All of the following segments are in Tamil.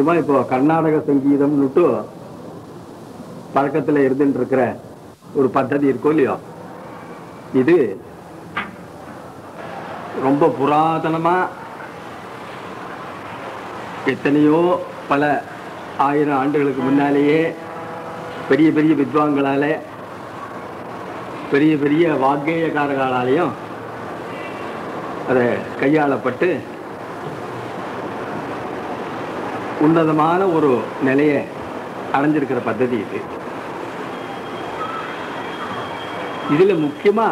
முக்கியமா இப்போ கர்நாடக சங்கீதம்னுட்டு பழக்கத்துல இருந்துட்டு இருக்கிற ஒரு பద్ధதி இருக்கும் இல்லையோ? இது ரொம்ப புராதனமா எத்தனையோ பல ஆயிரம் ஆண்டுகளுக்கு முன்னாலேயே பெரிய பெரிய வித்வான்களால பெரிய பெரிய வாக்கேயக்காரர்களாலையும் அதை கையாளப்பட்டு உன்னதமான ஒரு நிலையை அடைஞ்சிருக்கிற பద్ధதி இது. இதுல முக்கியமா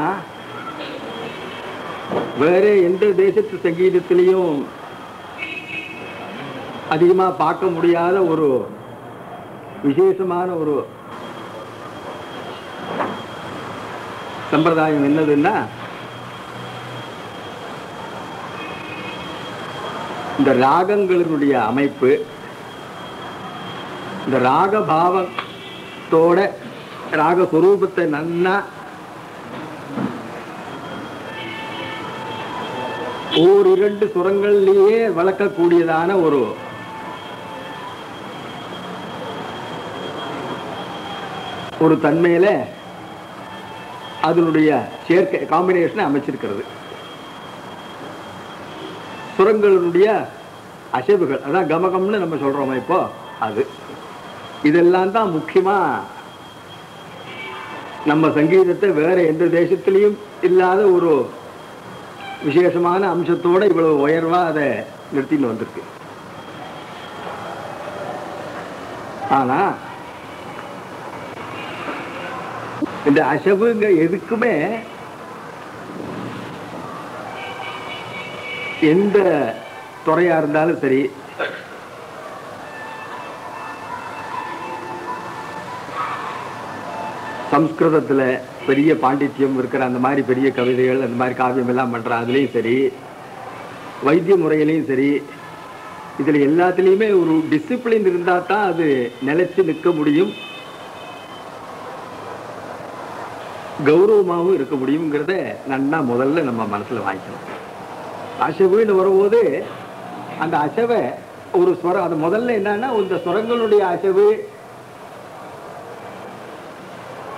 வேற எந்த தேசத்து சங்கீதத்திலையும் அதிகமா பார்க்க முடியாத ஒரு விசேஷமான ஒரு சம்பிரதாயம் என்னதுன்னா இந்த ராகங்களினுடைய அமைப்பு இந்த ராக பாவத்தோட ராக சுரூபத்தை நன்னா ஓர் இரண்டு சுரங்கள்லயே வளர்க்கக்கூடியதான ஒரு ஒரு தன்மையில அதனுடைய சேர்க்கை காம்பினேஷனை அமைச்சிருக்கிறது. சுரங்களுடைய அசைவுகள் அதான் கமகம்னு நம்ம சொல்றோமா இப்போ? அது. இதெல்லாம் தான் முக்கியமா? நம்ம சங்கீதத்தை வேற எந்த தேசத்திலையும் இல்லாத ஒரு விசேஷமான அம்சத்தோட இவ்வளவு உயர்வா அதை நிறுத்தின்னு வந்திருக்கு. ஆனா இந்த அசவுங்க எதுக்குமே எந்த துறையா இருந்தாலும் சரி சம்ஸ்கிருதத்துல பெரிய பாண்டித்யம் இருக்கிற அந்த மாதிரி பெரிய கவிதைகள் அந்த மாதிரி காவியம் எல்லாம் பண்ற அதுலேயும் சரி வைத்திய முறையிலையும் சரி இதுல எல்லாத்துலயுமே ஒரு டிசிப்ளின் இருந்தா தான் அது நிலைச்சு நிற்க முடியும். கௌரவமாகவும் இருக்க முடியுங்கிறத நன்னா முதல்ல நம்ம மனசுல வாங்கிக்கணும். அசவுன்னு வரும்போது அந்த அசவை ஒரு ஸ்வரம் அது முதல்ல என்னன்னா இந்த ஸ்வரங்களுடைய அசவு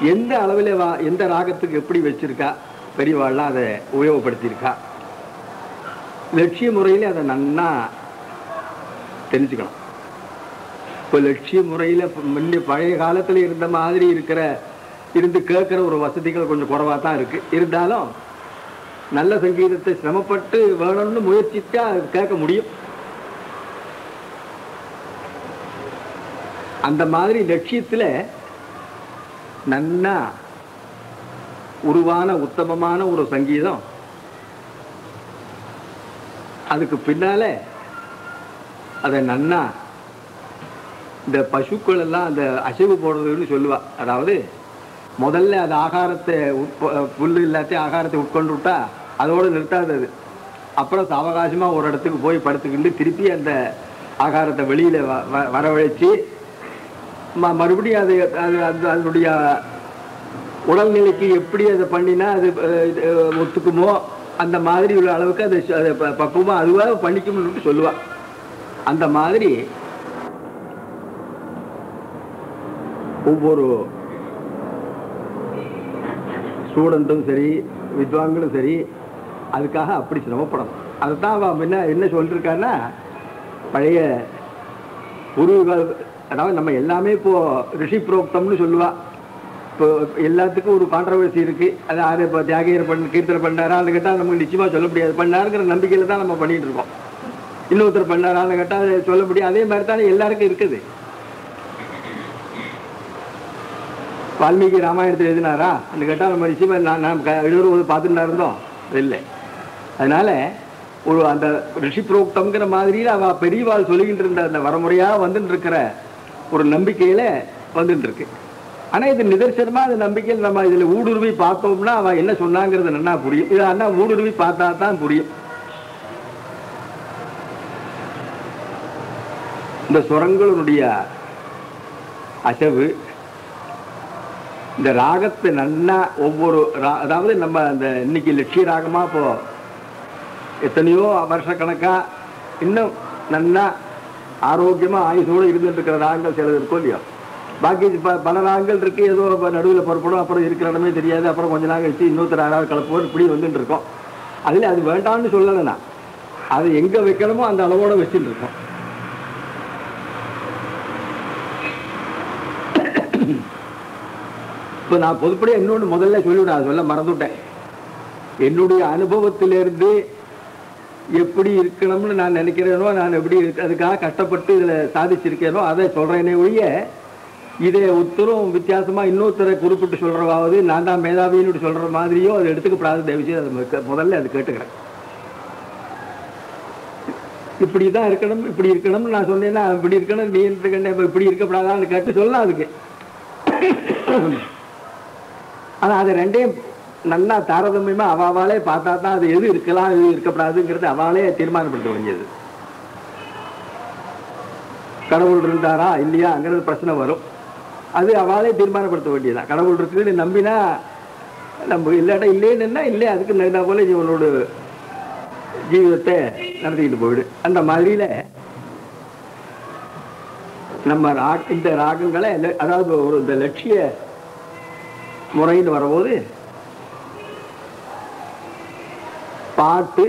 எந்த அளவில் வா எந்த ராகத்துக்கு எப்படி வச்சிருக்கா பெரியவாள்லாம் அதை உபயோகப்படுத்தியிருக்கா. லட்சிய முறையில் அதை நன்னா தெரிஞ்சுக்கணும். இப்போ லட்சிய முறையில் முன்ன பழைய காலத்தில் இருந்த மாதிரி இருக்கிற இருந்து கேட்குற ஒரு வசதிகள் கொஞ்சம் குறவாக தான் இருக்கு. இருந்தாலும் நல்ல சங்கீதத்தை சிரமப்பட்டு வேணும்னு முயற்சித்தா கேட்க முடியும். அந்த மாதிரி லட்சியத்துல நன்னா உருவான உத்தமமான ஒரு சங்கீதம். அதுக்கு பின்னால அதை நன்னா இந்த பசுக்கள் எல்லாம் அந்த அசைவு போடுறதுன்னு சொல்லுவா. அதாவது முதல்ல அது ஆகாரத்தை உட்ப- புல்லு எல்லாத்தையும் ஆகாரத்தை உட்கொண்டு விட்டா அதோட நிறுத்தாது அது அப்புறம் சாவகாசமாக ஒரு இடத்துக்கு போய் படுத்துக்கிட்டு திருப்பி அந்த ஆகாரத்தை வெளியில வ- வ- வரவழைச்சு மறுபடியும் அது அது அதனுடைய உடல்நிலைக்கு எப்படி அதை பண்ணினா அது ஒத்துக்குமோ அந்த மாதிரி உள்ள அளவுக்கு அது அதை பக்குவமாக அதுவாக பண்ணிக்கும்னு சொல்லுவா. அந்த மாதிரி ஒவ்வொரு ஸ்டூடெண்ட்டும் சரி வித்வான்களும் சரி அதுக்காக அப்படி சிரமப்படணும். அதுதான் அவன் முன்ன என்ன சொல்லிருக்கான்னா பழைய உருவுகள் அதாவது நம்ம எல்லாமே இப்போ ரிஷி புரோக்தம்னு சொல்லுவா. இப்போ எல்லாத்துக்கும் ஒரு கான்ட்ரவர்சி இருக்கு. அது யாரு இப்போ தியாகியர் பண்ண கீர்த்தனை பண்ணாரான்னு கேட்டால் நமக்கு நிச்சயமா சொல்ல முடியாது. பண்ணாருங்கிற நம்பிக்கையில தான் நம்ம பண்ணிட்டு இருக்கோம். இன்னொருத்தர் பண்ணாரான்னு கேட்டால் அதை சொல்ல முடியும் அதே மாதிரி தானே எல்லாருக்கும் இருக்குது. வால்மீகி ராமாயணத்தில் எழுதினாரா? அந்த கேட்டால் நம்ம நிச்சயமா நான் நான் எழுதுறது பார்த்துட்டு இருந்தோம். இல்லை. அதனால ஒரு அந்த ரிஷி புரோக்தம்ங்கிற மாதிரியில் அவ பெரியவாள் சொல்லிக்கிட்டு இருந்த அந்த வரமுறையாக வந்துட்டு இருக்கிற ஒரு நம்பிக்கையில வந்துட்டு இருக்கு ஆனா இது நிதர்சனமா அந்த நம்பிக்கையில் நம்ம இதுல ஊடுருவி பார்த்தோம்னா அவன் என்ன சொன்னாங்கிறது நல்லா புரியும். இது அண்ணா ஊடுருவி பார்த்தா தான் புரியும். இந்த சுரங்களுடைய அசவு இந்த ராகத்தை நன்னா ஒவ்வொரு அதாவது நம்ம அந்த இன்னைக்கு லட்சிய ராகமா இப்போ எத்தனையோ வருஷக்கணக்கா இன்னும் நன்னா ஆரோக்கியமா ஆயுசோடு இருந்துட்டு இருக்கிற ராகங்கள் சிலது இருக்கும் இல்லையா? பாக்கி ப- பல நாங்கள் இருக்கு ஏதோ நடுவில் புறப்படும் அப்புறம் இருக்கிற இடமே தெரியாது அப்புறம் கொஞ்ச நாள் கழிச்சு இன்னொருத்தர் ஆறாவது கலப்போம் இப்படி வந்துட்டு இருக்கோம் அதுல அது வேண்டாம்னு சொல்லலைண்ணா. நான் அது எங்க வைக்கணுமோ அந்த அளவோட வச்சுட்டு இருக்கோம் இப்ப நான் பொதுப்படியா இன்னொன்று முதல்ல சொல்லிவிடேன் அதை சொல்ல மறந்துவிட்டேன் என்னுடைய அனுபவத்திலிருந்து எப்படி இருக்கணும்னு நான் நினைக்கிறேனோ நான் எப்படி அதுக்காக கஷ்டப்பட்டு இதில் சாதிச்சிருக்கேனோ அதை சொல்கிறேனே ஒழிய இதை ஒருத்தரும் வித்தியாசமா இன்னொருத்தரை குறிப்பிட்டு சொல்கிறவாவது நான் தான் மேதாவின்னு சொல்ற மாதிரியோ அதை எடுத்துக்கப்படாத தயவு அது அதை முதல்ல அது கேட்டுக்கிறேன். இப்படி தான் இருக்கணும் இப்படி இருக்கணும்னு நான் சொன்னேன்னா இப்படி இருக்கணும் நீ இருக்கணும் இப்போ இப்படி இருக்கக்கூடாதான்னு கேட்டு சொல்லலாம் அதுக்கு. ஆனால் அது ரெண்டையும் நல்லா தாரதமியமா அவாவாலே பார்த்தா தான் அது எது இருக்கலாம் எது இருக்கக்கூடாதுங்கிறது அவாளே தீர்மானப்படுத்த வேண்டியது. கடவுள் இருந்தாரா இல்லையாங்கிறது பிரச்சனை வரும். அது அவளே தீர்மானப்படுத்த வேண்டியதுதான். கடவுள் இருக்குன்னு நம்பினா நம்ம இல்லாட்டா இல்லைன்னு இல்லையா அதுக்கு தகுந்த போல இவனோட ஜீவிதத்தை நடத்திக்கிட்டு போயிடு. அந்த மாதிரியில நம்ம ராக் இந்த ராகங்களை அதாவது ஒரு இந்த லட்சிய முறைன்னு வரும்போது பாட்டு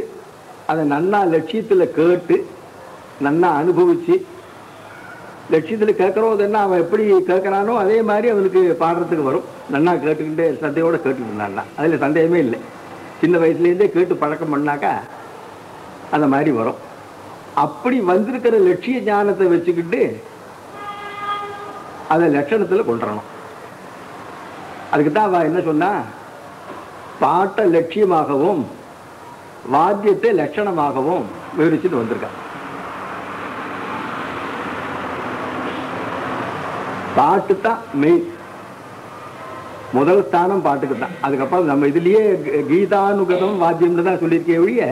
அதை நன்னா லட்சியத்தில் கேட்டு நன்னா அனுபவித்து லட்சியத்தில் கேட்குறோம் என்ன அவன் எப்படி கேட்குறானோ அதே மாதிரி அவனுக்கு பாடுறதுக்கு வரும். நன்னா கேட்டுக்கிட்டே சந்தையோட கேட்டுக்கிட்டு இருந்தான்னா. அதில் சந்தேகமே இல்லை. சின்ன வயசுலேருந்தே கேட்டு பழக்கம் பண்ணாக்கா அந்த மாதிரி வரும். அப்படி வந்திருக்கிற லட்சிய ஞானத்தை வச்சுக்கிட்டு அதை லட்சணத்தில் கொண்டுறணும். அதுக்கு தான் அவன் என்ன சொன்னா பாட்டை லட்சியமாகவும் வாத்தியத்தை லட்சணமாகவும் விவரிச்சுட்டு வந்திருக்கா பாட்டு தான் மெயின் முதல் ஸ்தானம் பாட்டுக்கு தான் அதுக்கப்புறம் நம்ம இதுலயே கீதானுகதம் வாத்தியம்னு தான் சொல்லியிருக்கே ஒழிய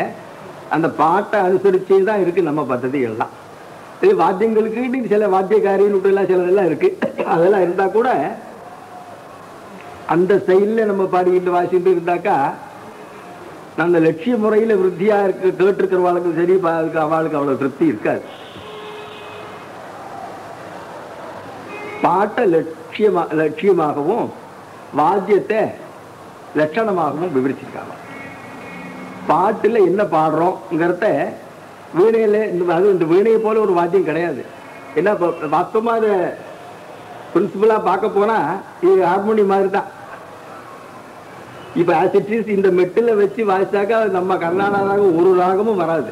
அந்த பாட்டை அனுசரிச்சே தான் இருக்கு நம்ம பദ്ധதி எல்லாம் இது வாத்தியங்களுக்கு சில வாத்தியக்காரின்னு எல்லாம் சிலதெல்லாம் இருக்கு. அதெல்லாம் இருந்தா கூட அந்த ஸ்டைல்ல நம்ம பாடிக்கிட்டு வாசிட்டு இருந்தாக்கா அந்த லட்சிய முறையில விருத்தியா இருக்கு கேட்டிருக்கிறவாளுக்கு சரி அதுக்கு அவளுக்கு அவ்வளவு திருப்தி இருக்காது. பாட்டை லட்சியமா லட்சியமாகவும் வாத்தியத்தை லட்சணமாகவும் விவரிச்சிருக்காங்க. பாட்டுல என்ன பாடுறோங்கிறத வீணையில இந்த அது இந்த வீணையை போல ஒரு வாத்தியம் கிடையாது. ஏன்னா இப்போ வாஸ்தவமா அதை பிரின்சிபலாக பார்க்க போனா இது ஹார்மோனியம் மாதிரி தான் இப்ப ஆசிட்ரிஸ் இந்த மெட்டில வச்சு வாசிச்சாக்கா நம்ம கர்நாடக ராகம் ஒரு ராகமும் வராது.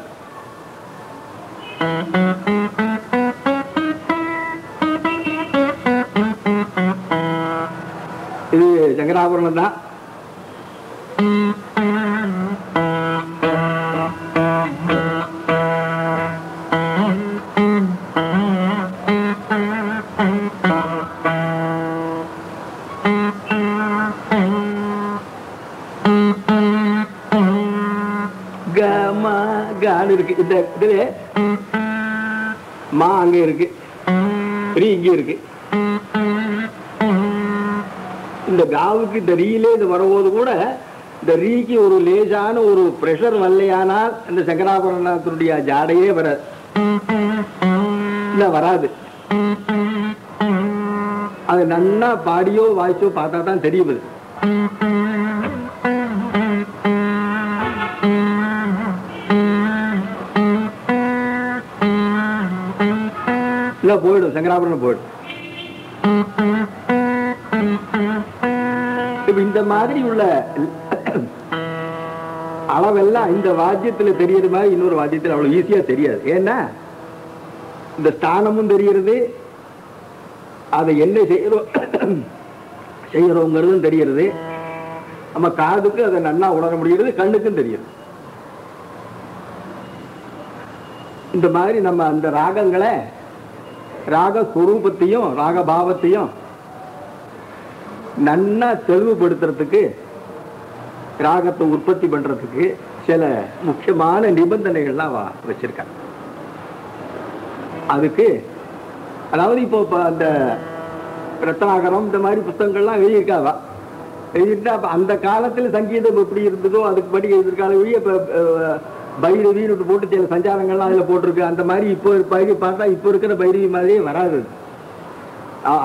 இது சங்கராபரணம் தான் கமா கான்னு இருக்கு. இந்த இதுல மா அங்க இருக்கு. ரீ இங்க இருக்கு. இந்த காவுக்கு இந்த ரீலே இது வரும்போது கூட இந்த ரீக்கு ஒரு லேசான ஒரு பிரஷர் வரலையானால் இந்த சங்கராபரணத்தினுடைய ஜாடையே வராது. இல்ல வராது. அது நன்னா பாடியோ வாய்ச்சோ பார்த்தா தான் தெரியுது. இல்லை போயிடும் சங்கராபுரம் போயிடும் இந்த மாதிரி உள்ள அளவெல்லாம் இந்த வாத்தியத்துல தெரியற மாதிரி இன்னொரு வாத்தியத்தில் அவ்வளவு ஈஸியா தெரியாது. ஏன்னா இந்த ஸ்தானமும் தெரிகிறது அதை என்ன செய்யறோம் செய்யறோங்கிறதும் தெரிகிறது நம்ம காதுக்கு அதை நன்னா உணர முடிகிறது கண்ணுக்கும் தெரியுது. இந்த மாதிரி நம்ம அந்த ராகங்களை ராக ஸ்வரூபத்தையும் ராக பாவத்தையும் நன்னா தெளிவுபடுத்துறதுக்கு ராகத்தை உற்பத்தி பண்றதுக்கு சில முக்கியமான நிபந்தனைகள்லாம் வச்சிருக்காங்க. அதுக்கு அதாவது இப்போ அந்த ரத்னாகரம் இந்த மாதிரி புத்தகங்கள்லாம் எழுதியிருக்காவா எழுதிட்டா அப்ப அந்த காலத்துல சங்கீதம் எப்படி இருந்ததோ அதுக்கு படி எழுதியிருக்காங்க. ஒழிய பைரவின்னு போட்டு சில சஞ்சாரங்கள்லாம் அதில் போட்டிருக்கு. அந்த மாதிரி இப்போ பைரவி பார்த்தா இப்போ இருக்கிற பைரவி மாதிரியே வராது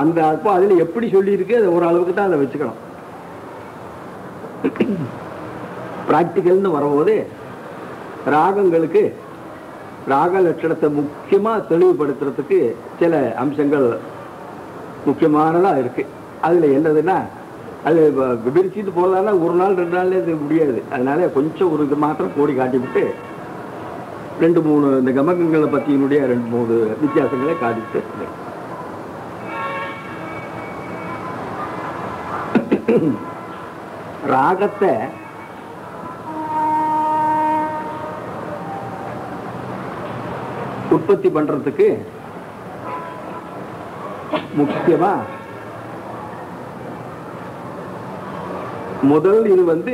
அந்த அப்போ அதுல எப்படி சொல்லியிருக்கு அதை ஓரளவுக்கு தான் அதை வச்சுக்கணும். பிராக்டிக்கல்னு வரும்போது ராகங்களுக்கு ராக லட்சணத்தை முக்கியமா தெளிவுபடுத்துறதுக்கு சில அம்சங்கள் முக்கியமானதா இருக்கு. அதுல என்னதுன்னா அது விபரிச்சுட்டு விபிரிச்சிட்டு ஒரு நாள் ரெண்டு நாள்ல இது முடியாது. அதனால கொஞ்சம் ஒரு இது மாத்திரம் கோடி காட்டிவிட்டு ரெண்டு மூணு இந்த கமகங்களை பற்றியினுடைய ரெண்டு மூணு வித்தியாசங்களை காட்டிட்டு ராகத்தை உற்பத்தி பண்றதுக்கு முக்கியமா முதல் இது வந்து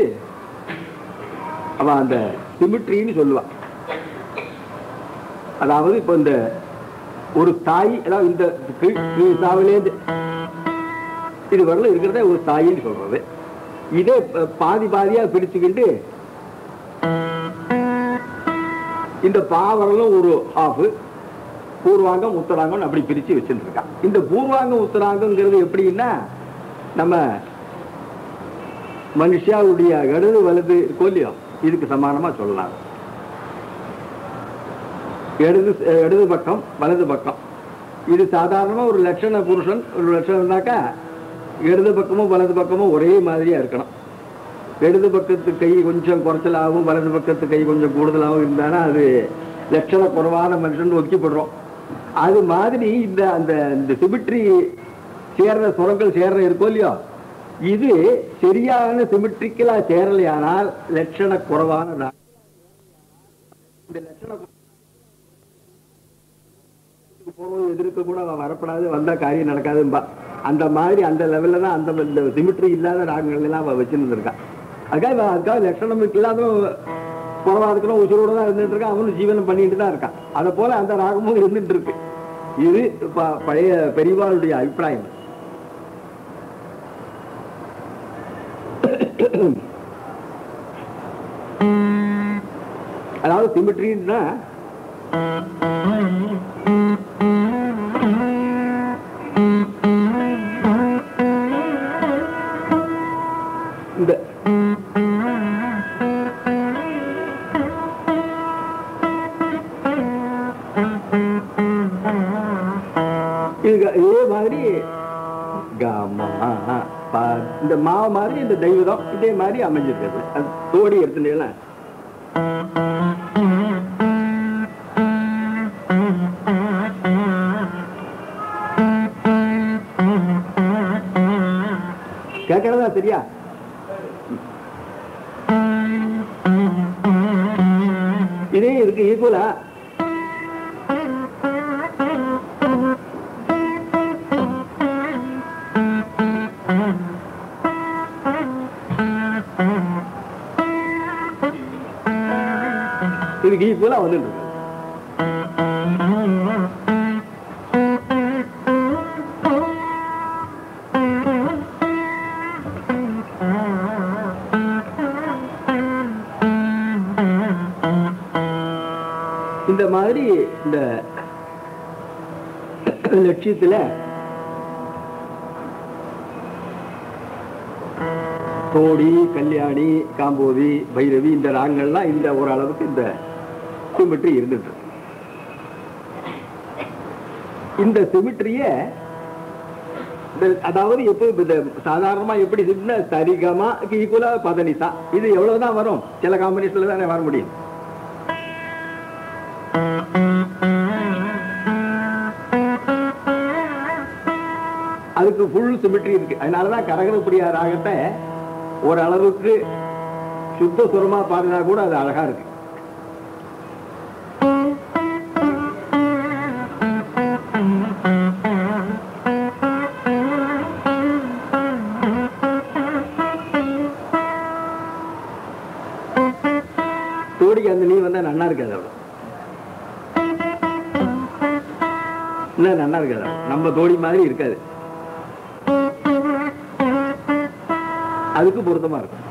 அவன் அந்த சிமிட்ரின்னு சொல்லுவான் அதாவது இப்ப இந்த ஒரு தாய் அதாவது இந்த இது வரல இருக்கிறத ஒரு தாயின்னு சொல்றது. இதே பாதி பாதியா பிரிச்சுக்கிட்டு இந்த பாவரலும் ஒரு ஹாஃப் பூர்வாங்கம் உத்தராங்கம் அப்படி பிரிச்சு வச்சுட்டு இருக்கான் இந்த பூர்வாங்கம் உத்தராங்கம்ங்கிறது எப்படின்னா நம்ம மனுஷாவுடைய இடது வலது இருக்கோ இல்லையோ இதுக்கு சமானமா சொல்லலாம். இடது இடது பக்கம் வலது பக்கம். இது சாதாரணமா ஒரு லட்சண புருஷன் ஒரு லட்சணம்னாக்கா இடது பக்கமும் வலது பக்கமும் ஒரே மாதிரியா இருக்கணும். இடது பக்கத்து கை கொஞ்சம் குறைச்சலாகவும் வலது பக்கத்து கை கொஞ்சம் கூடுதலாகவும் இருந்தானா அது லட்சண குறைவான மனுஷன் ஒதுக்கிப்படுறோம் அது மாதிரி இந்த அந்த இந்த சிமிட்ரி சேர்ற சுரங்கள் சேர்ற இருக்கோ இல்லையோ? இது சரியான சிமிட்ரிக்கலா சேரலையானால் லட்சண குறைவான இந்த லட்சண கு- எதிர்க்க கூட அவன் வரப்படாது வந்தா காரியம் நடக்காதும்பா. அந்த மாதிரி அந்த லெவல்ல தான் அந்த இந்த சிமிட்ரி இல்லாத ராகங்கள் எல்லாம் அவன் வச்சிருந்திருக்கான் அதுக்காக அதுக்காக லட்சணம் இல்லாத குறவா இருக்கிறோம் உசுரோட தான் இருந்துட்டு இருக்கான். அவனும் ஜீவனம் பண்ணிட்டு தான் இருக்கான். அதை போல அந்த ராகமும் இருந்துட்டு இருக்கு. இது பழைய பெரியவாளுடைய அபிப்பிராயம். அதாவது சிமிட்ரின்னா இந்த இதே மாதிரி இந்த மா மாதிரி இந்த தெய்வம் இதே மாதிரி அமைஞ்சிருக்கிறது தோடி எடுத்துட்டேன் தான் வந்துட்டு இருக்கு. இந்த மாதிரி இந்த லட்சியத்துல தோடி கல்யாணி காம்போதி பைரவி இந்த ராங்கள்லாம் இந்த ஓரளவுக்கு இந்த சிமிட்ரி இருந்துட்டு இந்த சிமிட்ரிய அதாவது எப்போ இந்த சாதாரணமா எப்படி சரிகமா ஈக்குவலா பதனிசா இது எவ்வளவுதான் வரும்? சில காம்பினேஷன்ல தானே வர முடியும். அதுக்கு ஃபுல் சிமிட்ரி இருக்கு. அதனாலதான் கரகரப்பிரியா ராகத்தை ஓரளவுக்கு சுத்த சுரமா பாருனா கூட அது அழகா இருக்கு. நம்ம தோழி மாதிரி இருக்காது. அதுக்கு பொருத்தமா இருக்கும்.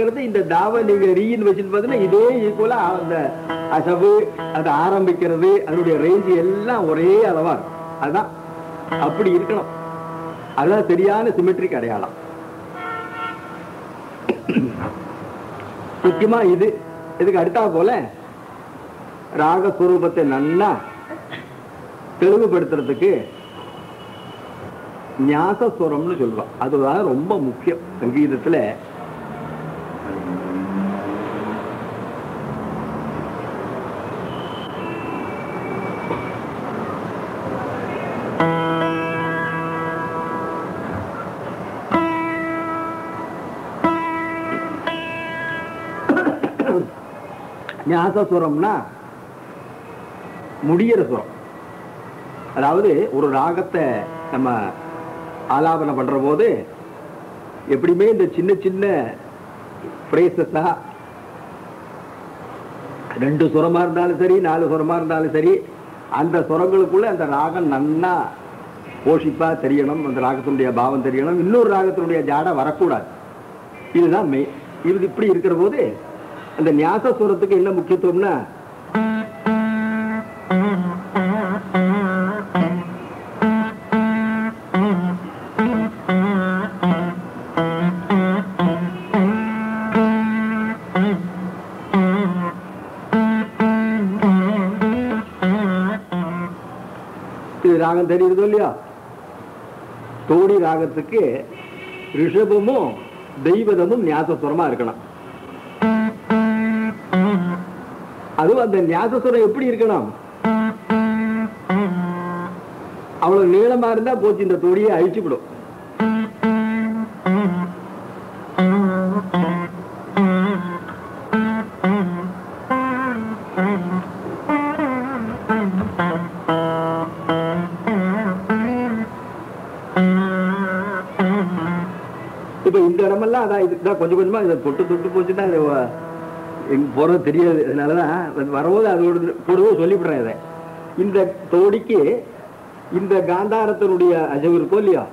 அங்கிருந்து இந்த தாவை நீங்க ரீன்னு வச்சுன்னு பார்த்தீங்கன்னா இதே ஈக்குவலா அந்த அசவு அது ஆரம்பிக்கிறது அதனுடைய ரேஞ்ச் எல்லாம் ஒரே அளவா இருக்கும். அதுதான். அப்படி இருக்கணும். அதுதான் சரியான சிமெட்ரிக் அடையாளம். முக்கியமா இது. இதுக்கு அடுத்தா போல ராகஸ்வரூபத்தை நல்லா தெளிவுபடுத்துறதுக்கு ஞாசஸ்வரம்னு சொல்லுவான் அதுதான் ரொம்ப முக்கியம் சங்கீதத்துல. ஞாசஸ்வரம்னா முடியிற சுரம். அதாவது ஒரு ராகத்தை நம்ம ஆலாபனம் பண்ற போது எப்படியுமே இந்த சின்ன சின்ன பிரேசஸா ரெண்டு சுரமா இருந்தாலும் சரி நாலு சுரமா இருந்தாலும் சரி அந்த சுரங்களுக்குள்ள அந்த ராகம் நன்னா போஷிப்பா தெரியணும் அந்த ராகத்தினுடைய பாவம் தெரியணும். இன்னொரு ராகத்தினுடைய ஜாடை வரக்கூடாது. இதுதான் மெய் இது இப்படி இருக்கிற போது இந்த நியாசஸ்வரத்துக்கு என்ன முக்கியத்துவம்னா? ராகம் தெரியுதோ இல்லையா? தோடி ராகத்துக்கு ரிஷபமும் தெய்வதமும் ஞாசஸ்வரமா இருக்கணும் அதுவும் அந்த நியாசஸ்வரம் எப்படி இருக்கணும்? அவ்வளவு நீளமா இருந்தா போச்சு இந்த தோடியை அழிச்சுவிடும் இப்ப இந்த இடமெல்லாம் அதான் இதுதான் கொஞ்சம் கொஞ்சமா இதை தொட்டு தொட்டு போச்சுன்னா எங்க போறது தெரியாது. அதனாலதான் வரவோது வரும்போது அதோட கூடவே சொல்லிவிடுறேன் இதை. இந்த தோடிக்கு இந்த காந்தாரத்தினுடைய அசைவு இருக்கோ இல்லையா?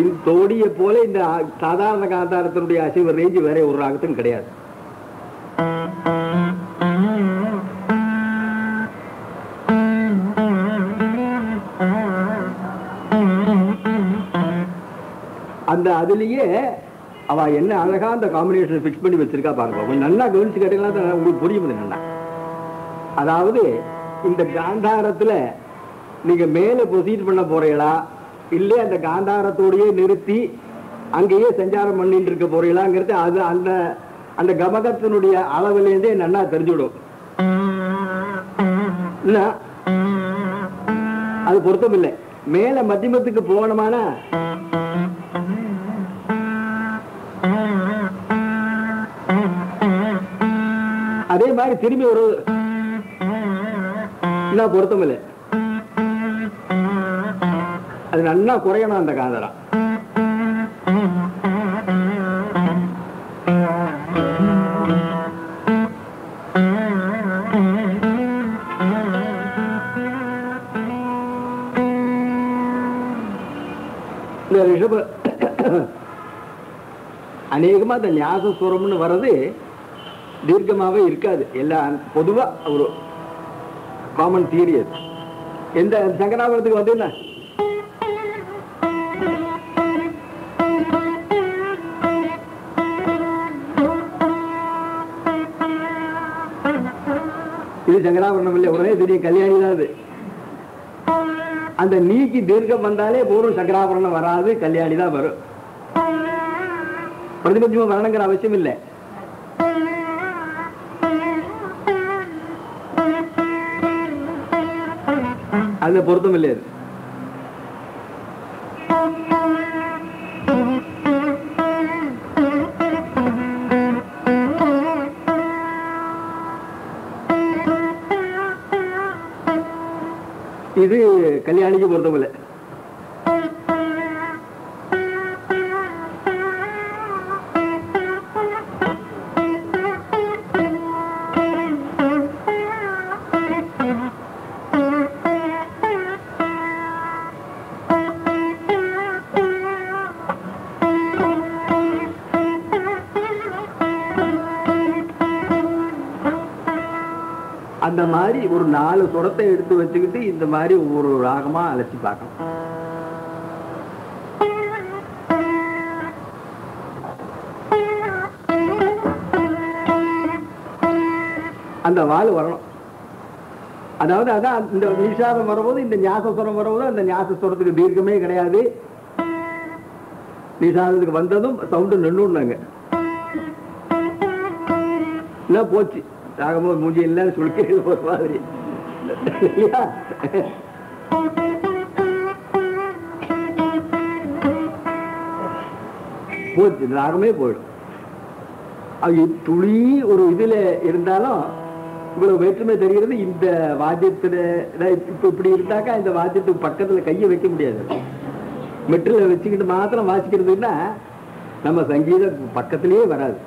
இந்த தோடியை போல இந்த சாதாரண காந்தாரத்தினுடைய அசைவு ரேஞ்சு வேற ஒரு ராகத்தும் கிடையாது. அந்த அதுலயே அவ என்ன அழகா அந்த காம்பினேஷன் ஃபிக்ஸ் பண்ணி வச்சிருக்கா பாருங்க. கொஞ்சம் நல்லா கவனிச்சு கேட்டீங்கன்னா உங்களுக்கு புரியும் நல்லா. அதாவது இந்த காந்தாரத்துல நீங்க மேல ப்ரொசீட் பண்ண போறீங்களா? இல்லை அந்த காந்தாரத்தோடயே நிறுத்தி அங்கேயே சஞ்சாரம் பண்ணிட்டு இருக்க போறீங்களாங்கிறது அது அந்த அந்த கமகத்தினுடைய அளவுலேருந்தே நல்லா தெரிஞ்சுவிடும் இல்ல அது பொருத்தம் இல்லை மேல மத்தியமத்துக்கு போனமான அதே மாதிரி திரும்பி ஒரு என்ன பொருத்தம் இல்லை. அது நல்லா குறையணும் அந்த காதரம் ரிஷப அநேகமா அந்த ஞாசஸ்வரம்னு வர்றது தீர்க்கமாவே இருக்காது. எல்லா பொதுவா ஒரு காமன் தியரி அது. எந்த சங்கராபுரத்துக்கு வந்து என்ன இது சங்கராபரணம் இல்லை உடனே தெரியும் கல்யாணி தான் அது. அந்த நீக்கி தீர்க்கம் வந்தாலே போரும் சங்கராபரணம் வராது கல்யாணி தான் வரும். பிரதிபட்சமா வரணுங்கிற அவசியம் இல்லை. அந்த பொருத்தம் இல்லை இது கல்யாணிக்கு பொருத்தம் இல்லை. நாலு சுரத்தை எடுத்து வச்சுக்கிட்டு இந்த மாதிரி ஒவ்வொரு ராகமா அழைச்சி பார்க்கணும். அந்த வால் வரணும். அதாவது அதான் இந்த நிஷாதம் வரும்போது இந்த ஞாசஸ்வரம் வரும்போது அந்த ஞாசஸ்வரத்துக்கு தீர்க்கமே கிடையாது. நிஷாதத்துக்கு வந்ததும் சவுண்டு நின்றுனாங்க இல்லை போச்சு? ராகமோ மூஞ்சி இல்லைன்னு சுளுக்கிறது ஒரு மாதிரி. இல்லையா? போச்சு ராகமே போயிடும். அது துளி ஒரு இதுல இருந்தாலும் இவ்வளவு வேற்றுமை தெரிகிறது. இந்த வாத்தியத்துல இப்ப இப்படி இருந்தாக்கா இந்த வாத்தியத்துக்கு பக்கத்துல கையை வைக்க முடியாது. மெட்டில வச்சுக்கிட்டு மாத்திரம் வாசிக்கிறதுன்னா நம்ம சங்கீதம் பக்கத்திலேயே வராது.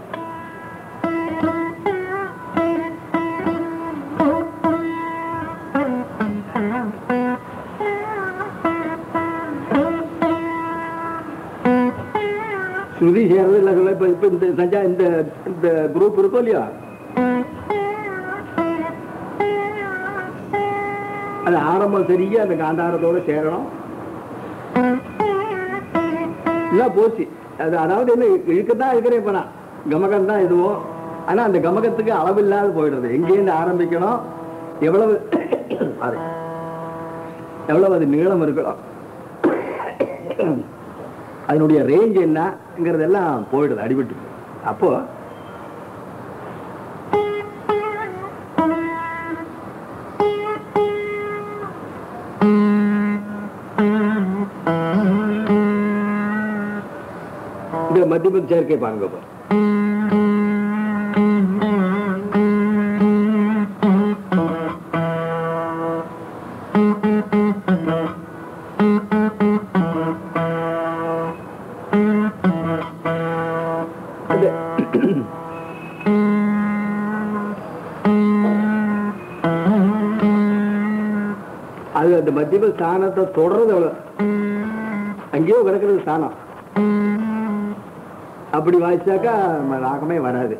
ஸ்ருதி சேர்றது இல்லை சொல்ல இப்போ இந்த சஞ்சா இந்த இந்த குரூப் இருக்கோ இல்லையா? அது ஆரம்பம் சரியா அந்த காந்தாரத்தோட சேரணும். இல்ல போச்சு. அது அதாவது என்ன இழுக்கத்தான் இருக்கிறேன் இப்போ நான். கமகம் தான் இதுவும் ஆனா அந்த கமகத்துக்கு அளவு இல்லாத போயிடுறது. எங்கேருந்து ஆரம்பிக்கணும். எவ்வளவு எவ்வளவு அது நீளம் இருக்கணும். அதனுடைய ரேஞ்ச் என்னங்கிறதெல்லாம் போயிடுது அடிபட்டு. அப்போ இந்த மத்தியம சேர்க்கை பாருங்க ஸ்தானத்தை தொடர்றது அவ்வளவு. அங்கேயோ கிடக்கிறது ஸ்தானம். அப்படி வாய்ச்சாக்கா நம்ம ராகமே வராது.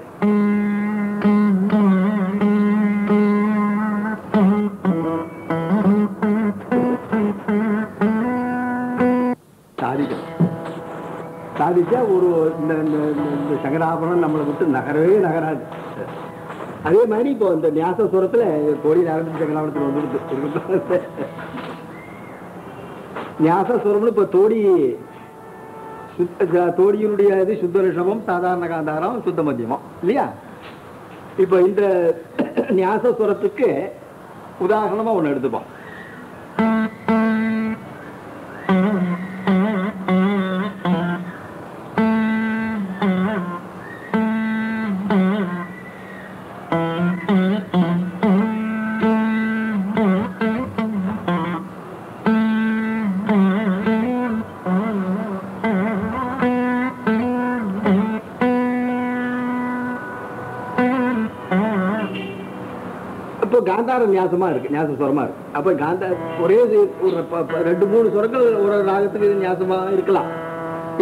சாதிக்கணும் சாதிச்சா ஒரு இந்த இந்த- இந்த- சங்கராபரணம் நம்மளை விட்டு நகரவே நகராது. அதே மாதிரி இப்போ இந்த ஞாச கோடி கோடியில் ஆரம்பிச்சு சங்கராபரணத்தில் வந்துடுது. ஞாசஸ்வரம்னு இப்போ தோடி சுத்த தோடியினுடைய இது சுத்த ரிஷபம் சாதாரண காந்தாரம் சுத்த மத்தியமம் இல்லையா? இப்போ இந்த ஞாசஸ்வரத்துக்கு உதாரணமாக உதாரணமா எடுத்துப்போம். காந்தார நியாசமா இருக்கு ஞாச சுரமா இருக்கு. அப்ப காந்தா ஒரே ஒரு ரெண்டு மூணு சுரங்கள் ஒரு ராகத்துக்கு நியாசமா இருக்கலாம்.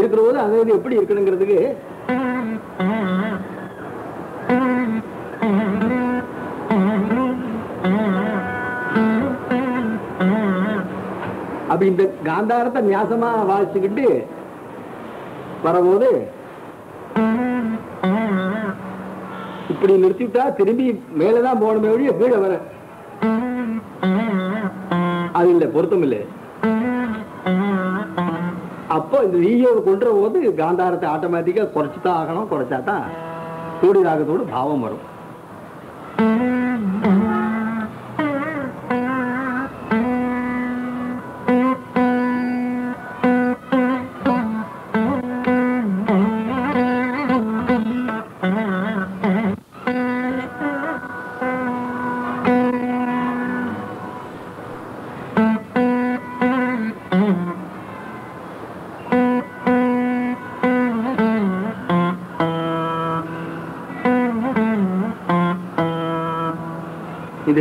இருக்கிற போது அது எப்படி இருக்கணுங்கிறதுக்கு அப்ப இந்த காந்தாரத்தை நியாசமா வாசிச்சுக்கிட்டு வரபோது இப்படி நிறுத்திவிட்டா திரும்பி மேலதான் போகணுமே ஒழிய கீழே வர அது இல்ல பொருத்தம் இல்லை அப்போ இந்த ஈயோடு கொன்ற போது காந்தாரத்தை ஆட்டோமேட்டிக்கா குறைச்சுதான் ஆகணும் குறைச்சா தான் கூடி ராகத்தோடு பாவம் வரும்.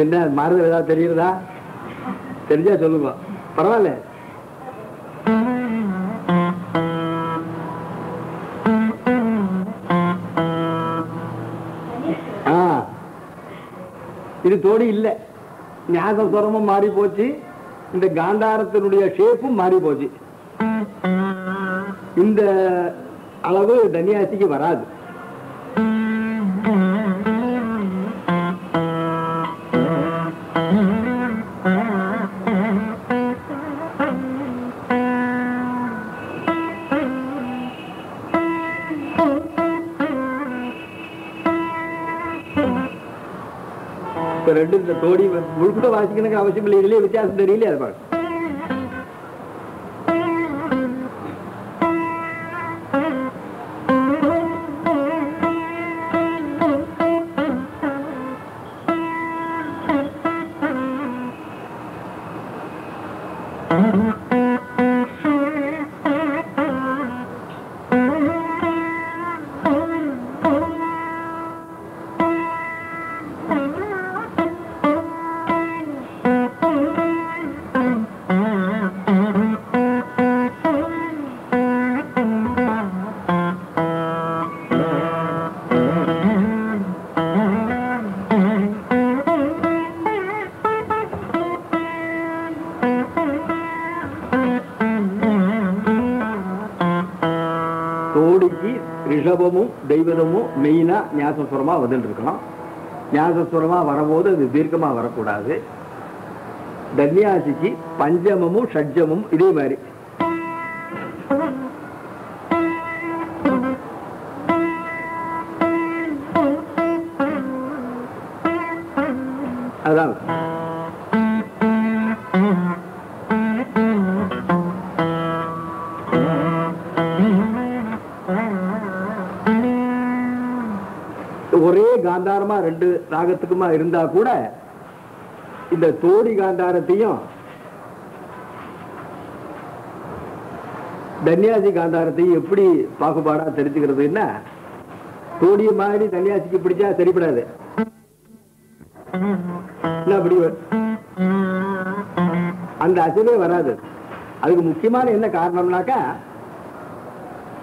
என்ன மாறுதல் ஏதாவது தெரியுறதா தெரிஞ்சா சொல்லுங்க. பரவாயில்ல. இது தோடி இல்ல. ஞாசஸ்வரமும் மாறி போச்சு. இந்த காந்தாரத்தினுடைய ஷேப்பும் மாறி போச்சு. இந்த அளவு தனியாசிக்கு வராது. இப்ப ரெண்டு இந்த தோடி முழுக்க வாசிக்கணுங்கிற அவசியம் இல்லை இதுலயே ரிஷபமும் தெய்வதமும் மெயினா ஞாசஸ்வரமா வந்துட்டு இருக்கணும் ஞாசஸ்வரமா வரும்போது அது தீர்க்கமா வரக்கூடாது. தன்யாசிக்கு பஞ்சமமும் ஷட்ஜமும் இதே மாதிரி. ராகத்துக்குமா இருந்தா கூட இந்த தோடி காந்தாரத்தையும் தன்யாசி காந்தாரத்தையும் எப்படி பாகுபாடா தெரிஞ்சுக்கிறதுன்னா தோடிய மாதிரி தன்யாசிக்கு பிடிச்சா சரிப்படாது அப்படி அந்த அசைவே வராது. அதுக்கு முக்கியமான என்ன காரணம்னாக்கா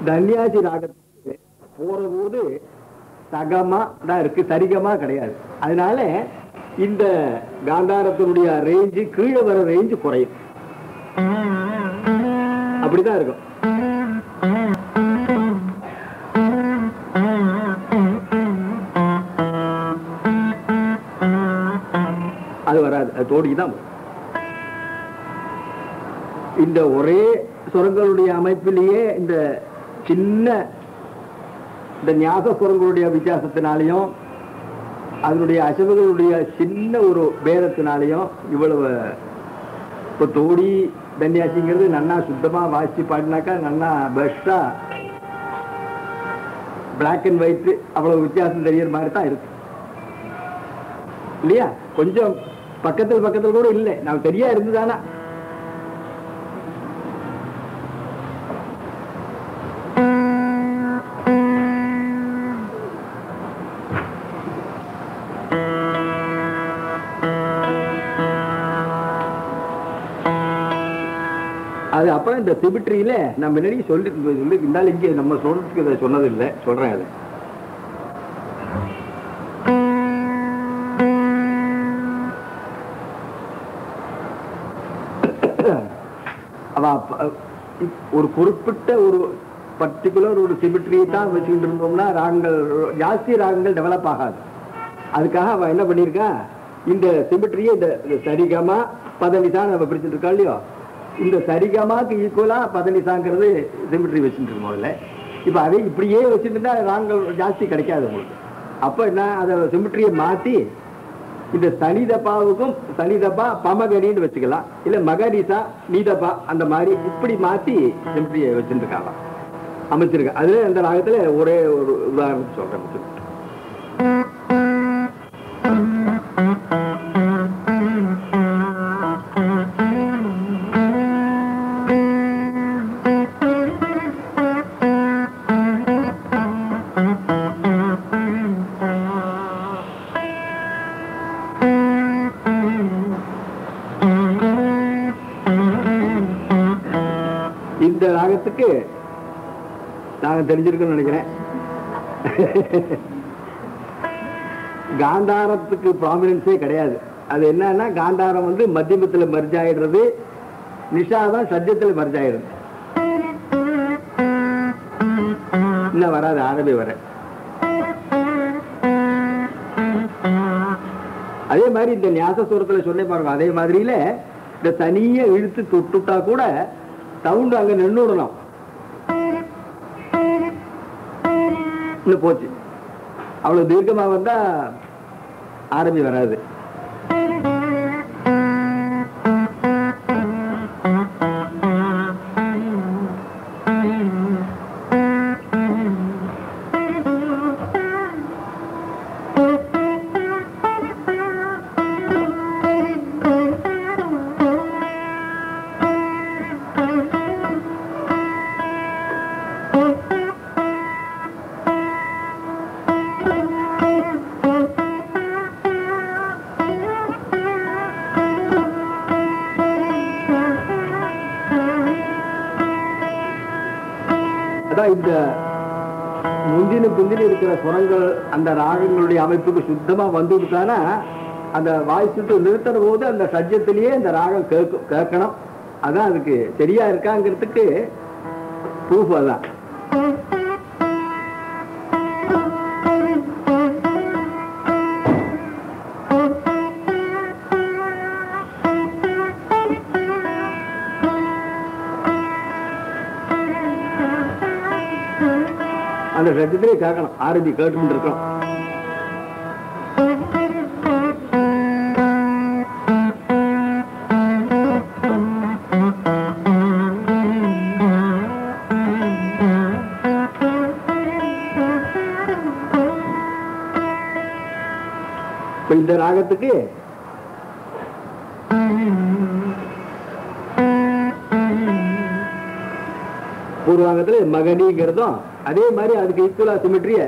தன்யாசி ராகத்துக்கு போற போது சகமா தான் இருக்கு சரிகமா கிடையாது. அதனால இந்த காந்தாரத்தினுடைய ரேஞ்சு கீழே வர ரேஞ்சு குறையும். அப்படிதான் இருக்கும். அது வராது அது தோடிக்கு இந்த ஒரே சுரங்களுடைய அமைப்பிலேயே இந்த சின்ன இந்த ஞாபகங்களுடைய வித்தியாசத்தினாலையும் அதனுடைய அசவுகளுடைய சின்ன ஒரு பேதத்தினாலையும் இவ்வளவு இப்போ தோடி தன்யாசிங்கிறது நன்னா சுத்தமா வாசிச்சு பாடினாக்கா நன்னா பெஸ்டா பிளாக் அண்ட் ஒயிட் அவ்வளவு வித்தியாசம் தெரியற மாதிரி தான் இருக்கு. இல்லையா? கொஞ்சம் பக்கத்துல பக்கத்துல கூட இல்லை. நான் சரியா இருந்துதானா அப்புறம் இந்த சிபிட்ரியில நான் முன்னாடி சொல்லி இருந்தாலும் இங்கே நம்ம சொல்றதுக்கு இதை சொன்னது இல்லை சொல்றேன் அது. அப்ப- ஒரு குறிப்பிட்ட ஒரு பர்டிகுலர் ஒரு சிமிட்ரியை தான் வச்சுக்கிட்டு இருந்தோம்னா ராகங்கள் ஜாஸ்தி ராகங்கள் டெவலப் ஆகாது. அதுக்காக அவ என்ன பண்ணியிருக்கா? இந்த சிமிட்ரியை இந்த சரிகமா பதனிசான்னு அவ பிரிச்சுட்டு இருக்கா இல்லையோ? இந்த சரிகமாக்கு ஈக்குவலா பதனிசாங்கிறது சிமிட்ரி வச்சுட்டு முதல்ல. இப்போ அதே இப்படியே வச்சுருந்தா இருந்தா ஜாஸ்தி கிடைக்காது உங்களுக்கு. அப்போ என்ன அதை சிமிட்ரியை மாத்தி இந்த தனிதப்பாவுக்கும் தனிதப்பா பமகனின்னு வச்சுக்கலாம். இல்ல மகரிசா நீதப்பா அந்த மாதிரி இப்படி மாத்தி சிமிட்ரியை வச்சிருக்காங்க அமைச்சிருக்க அதில் அந்த ராகத்தில் ஒரே ஒரு உதாரணம் சொல்றேன் தெரிஞ்சிருக்குன்னு நினைக்கிறேன். காந்தாரத்துக்கு ப்ராமினன்ஸே கிடையாது. அது என்னன்னா காந்தாரம் வந்து மத்தியமத்தில் மர்ஜ் ஆயிடுறது நிஷா தான் சத்தியத்துல மர்ஜ் ஆயிடுது இன்னும் வராது ஆரம்பி வர. அதே மாதிரி இந்த நியாசஸ்வரத்தில் சொன்னே பாருங்க அதே மாதிரியில இந்த தனியை இழுத்து தொட்டுட்டா கூட சவுண்டு அங்கே நின்று போச்சு. அவ்வளவு தீர்க்கமா வந்தா ஆரம்பி வராது. அந்த ராகங்களுடைய அமைப்புக்கு சுத்தமா வந்துவிட்டானா அந்த வாய் சுட்டு நிறுத்துற போது அந்த சஜ்ஜத்திலேயே அந்த ராகம் கேட்கும் கேட்கணும். அதான் அதுக்கு சரியா இருக்காங்கிறதுக்கு ப்ரூஃப் அதான் அந்த சஜ்ஜத்திலே கேட்கணும். ஆரம்பி கேட்டுக்கிட்டு இருக்கணும் ராகத்துக்கு பூர்வாங்கத்துல மகனிங்கிறதும் அதே மாதிரி அதுக்கு ஈக்குவலா சிமெட்ரிய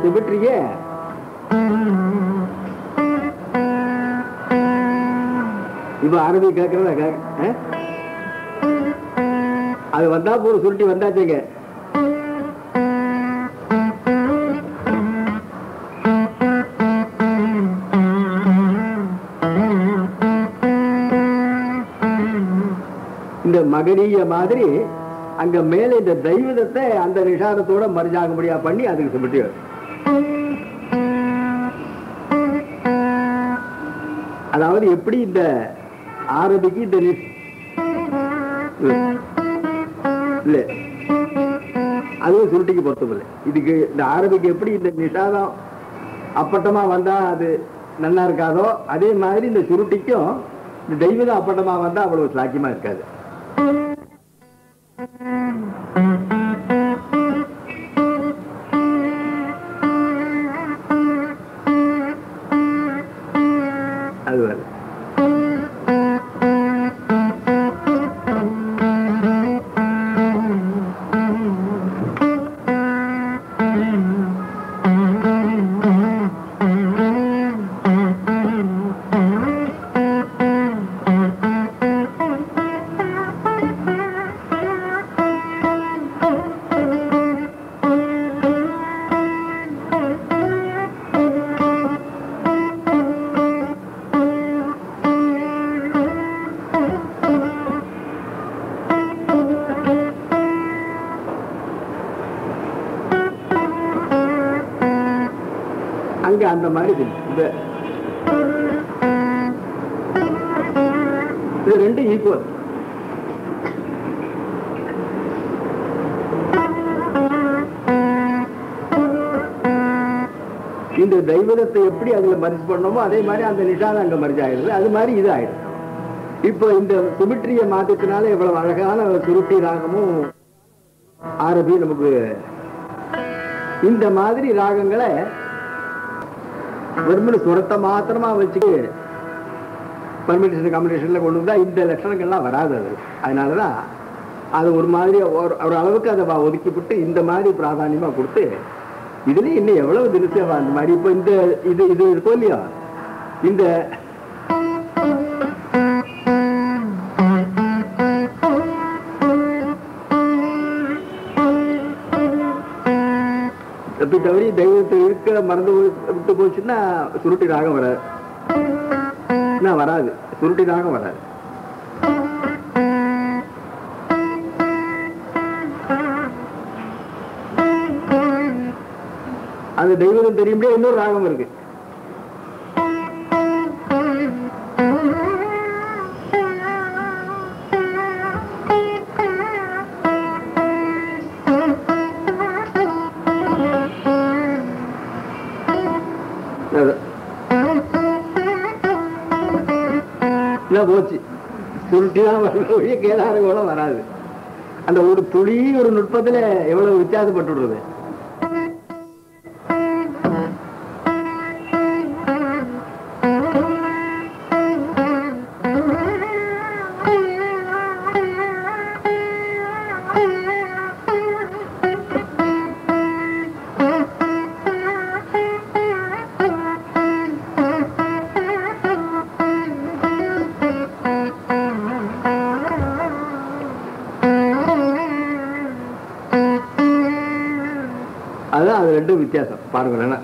இந்த இப்ப அரபி கேட்கறதா கேட்க அது வந்தா போற சுருட்டி வந்தாச்சுங்க. இந்த மகனீய மாதிரி அங்க மேல இந்த தெய்வதத்தை அந்த நிஷாதத்தோட மரிஜாக பண்ணி அதுக்கு சிமிட்டி அதாவது எப்படி இந்த ஆரபிக்கு இந்த இல்ல. அதுவும் சுருட்டிக்கு பொருத்தமில்லை இதுக்கு இந்த ஆரபிக்கு எப்படி இந்த நிஷாதம் அப்பட்டமா வந்தா அது நல்லா இருக்காதோ அதே மாதிரி இந்த சுருட்டிக்கும் இந்த தெய்வதம் அப்பட்டமா வந்தா அவ்வளவு சாக்கியமா இருக்காது. எப்படி அதுல மரிச்சு பண்ணோமோ அதே மாதிரி அந்த நிஷாதம் அங்க மரிச்சு ஆயிடுது. அது மாதிரி இது ஆயிடுது. இப்போ இந்த சுமிட்ரிய மாற்றத்தினால இவ்வளவு அழகான சுருட்டி ராகமும் ஆரபி நமக்கு இந்த மாதிரி ராகங்களை வெறுமனு சுரத்தை மாத்திரமா வச்சுட்டு பர்மிட்டேஷன் காம்பினேஷன்ல கொண்டு வந்தா இந்த லட்சணங்கள்லாம் வராது அது. அதனாலதான் அது ஒரு மாதிரி ஒரு ஒரு அளவுக்கு அதை ஒதுக்கிவிட்டு இந்த மாதிரி பிராதானியமா கொடுத்து இதுலயும் இன்னும் எவ்வளவு தினசு அந்த மாதிரி? இப்போ இந்த இது இது இருக்கும் இல்லையா இந்த தவறி தெய்வத்தை இருக்க மறந்து விட்டு போச்சுன்னா சுருட்டி ராகம் வராது. என்ன வராது சுருட்டி ராகம் வராது. அந்த தெய்வம் தெரியும்படியே இன்னொரு ராகம் இருக்கு. போச்சு? கேதார கூட வராது. அந்த ஒரு துளி ஒரு நுட்பத்துல எவ்வளவு வித்தியாசப்பட்டு ரெண்டும்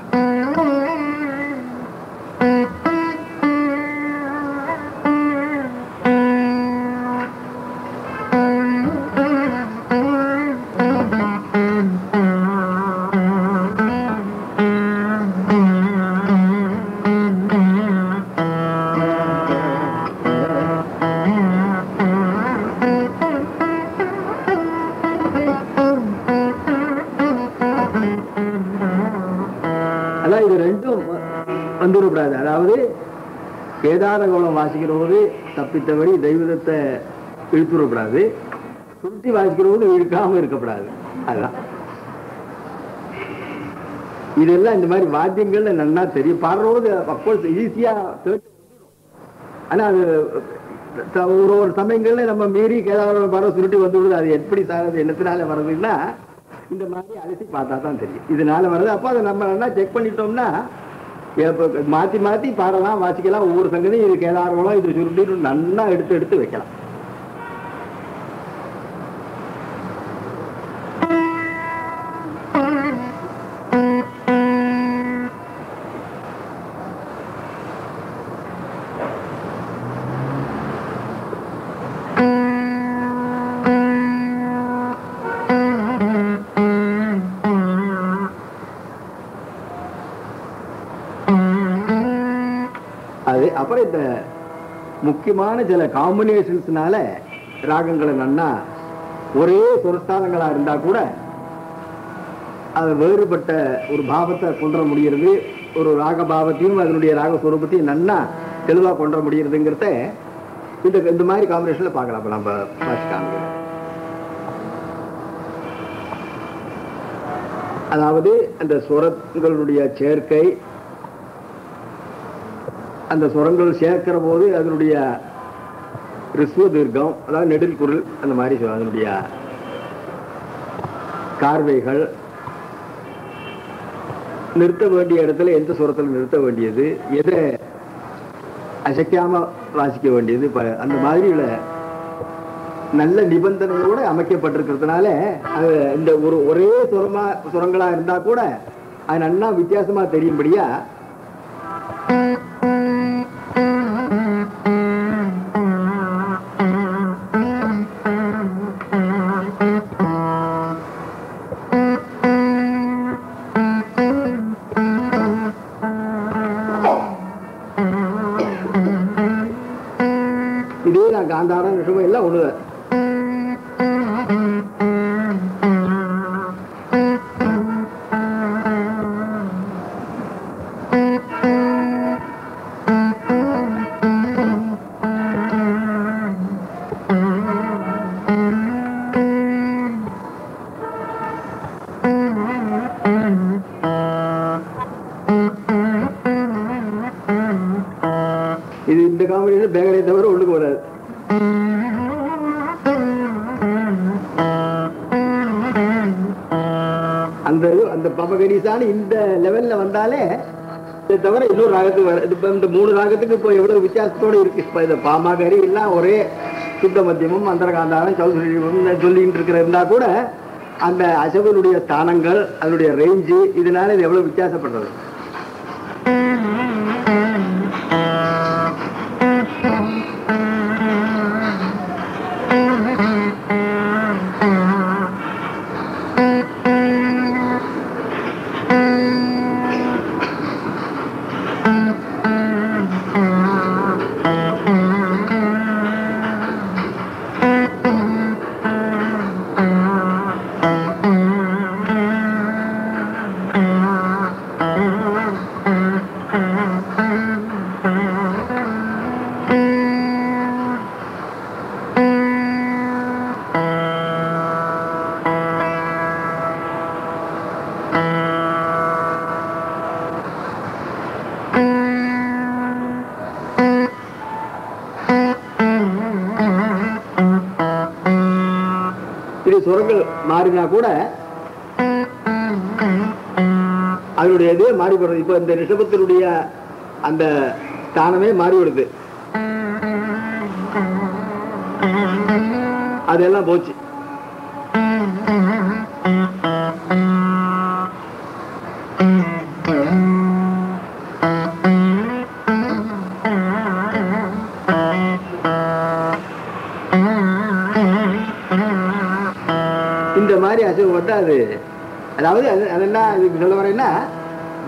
தப்பித்தபடி தெய்வதத்தை இழுத்துடக்கூடாது சுருத்தி வாசிக்கிறவங்க இழுக்காம இருக்கக்கூடாது. அதுதான் இதெல்லாம் இந்த மாதிரி வாத்தியங்கள்ல நல்லா தெரியும். பாடுறபோது அப்கோர்ஸ் ஈஸியா ஆனா அது ஒரு ஒரு சமயங்கள்ல நம்ம மீறி கேதார பாட சுருட்டி வந்து விடுது அது எப்படி சார் அது என்னத்தினால வருதுன்னா இந்த மாதிரி அலசி பார்த்தா தான் தெரியும். இதனால வருது. அப்போ அதை நம்ம என்ன செக் பண்ணிட்டோம்னா மாற்றி மாற்றி பாடலாம் வாசிக்கலாம் ஒவ்வொரு சங்கதியும் இது கேதாரங்களும் இது சுருட்டின்னு நல்லா எடுத்து எடுத்து வைக்கலாம். அப்புறம் இந்த முக்கியமான சில காம்பினேஷன்ஸ்னால ராகங்களை நன்னா ஒரே சுரஸ்தானங்களா இருந்தா கூட அது வேறுபட்ட ஒரு பாவத்தை கொண்டு வர முடிகிறது ஒரு ராக பாவத்தையும் அதனுடைய ராக சுரூபத்தையும் நன்னா தெளிவாக கொண்டு வர முடிகிறதுங்கிறத இந்த இந்த மாதிரி காம்பினேஷன்ல பார்க்கலாம். இப்ப நம்ம வாசி அதாவது அந்த சுரங்களுடைய சேர்க்கை அந்த சுரங்கள் சேர்க்கிற போது அதனுடைய ரிஸ்வ தீர்க்கம் அதாவது நெடில் குரல் அந்த மாதிரி சொல்ல- அதனுடைய கார்வைகள் நிறுத்த வேண்டிய இடத்துல எந்த சுரத்தில் நிறுத்த வேண்டியது எதை அசைக்காம வாசிக்க வேண்டியது அந்த மாதிரி உள்ள நல்ல நிபந்தனையோட அமைக்கப்பட்டிருக்கிறதுனால அது இந்த ஒரு ஒரே சுரமா சுரங்களா இருந்தா கூட அது நன்னா வித்தியாசமா தெரியும்படியா ராகத்துக்கு வர இது இந்த மூணு ராகத்துக்கு இப்போ எவ்வளவு வித்தியாசத்தோடு இருக்கு. இப்போ இந்த பாமாகரி எல்லாம் ஒரே சுத்த மத்தியமும் அந்தரகாந்தாரம் சௌசரியமும் சொல்லிட்டு இருக்கிற இருந்தால் கூட அந்த அசவனுடைய ஸ்தானங்கள் அதனுடைய ரேஞ்சு இதனால இது எவ்வளவு வித்தியாசப்படுறது மாறினா கூட அதனுடைய இதே மாறிப்படுறது இப்ப இந்த ரிஷபத்தினுடைய அந்த ஸ்தானமே மாறிவிடுது. அதெல்லாம் போச்சு.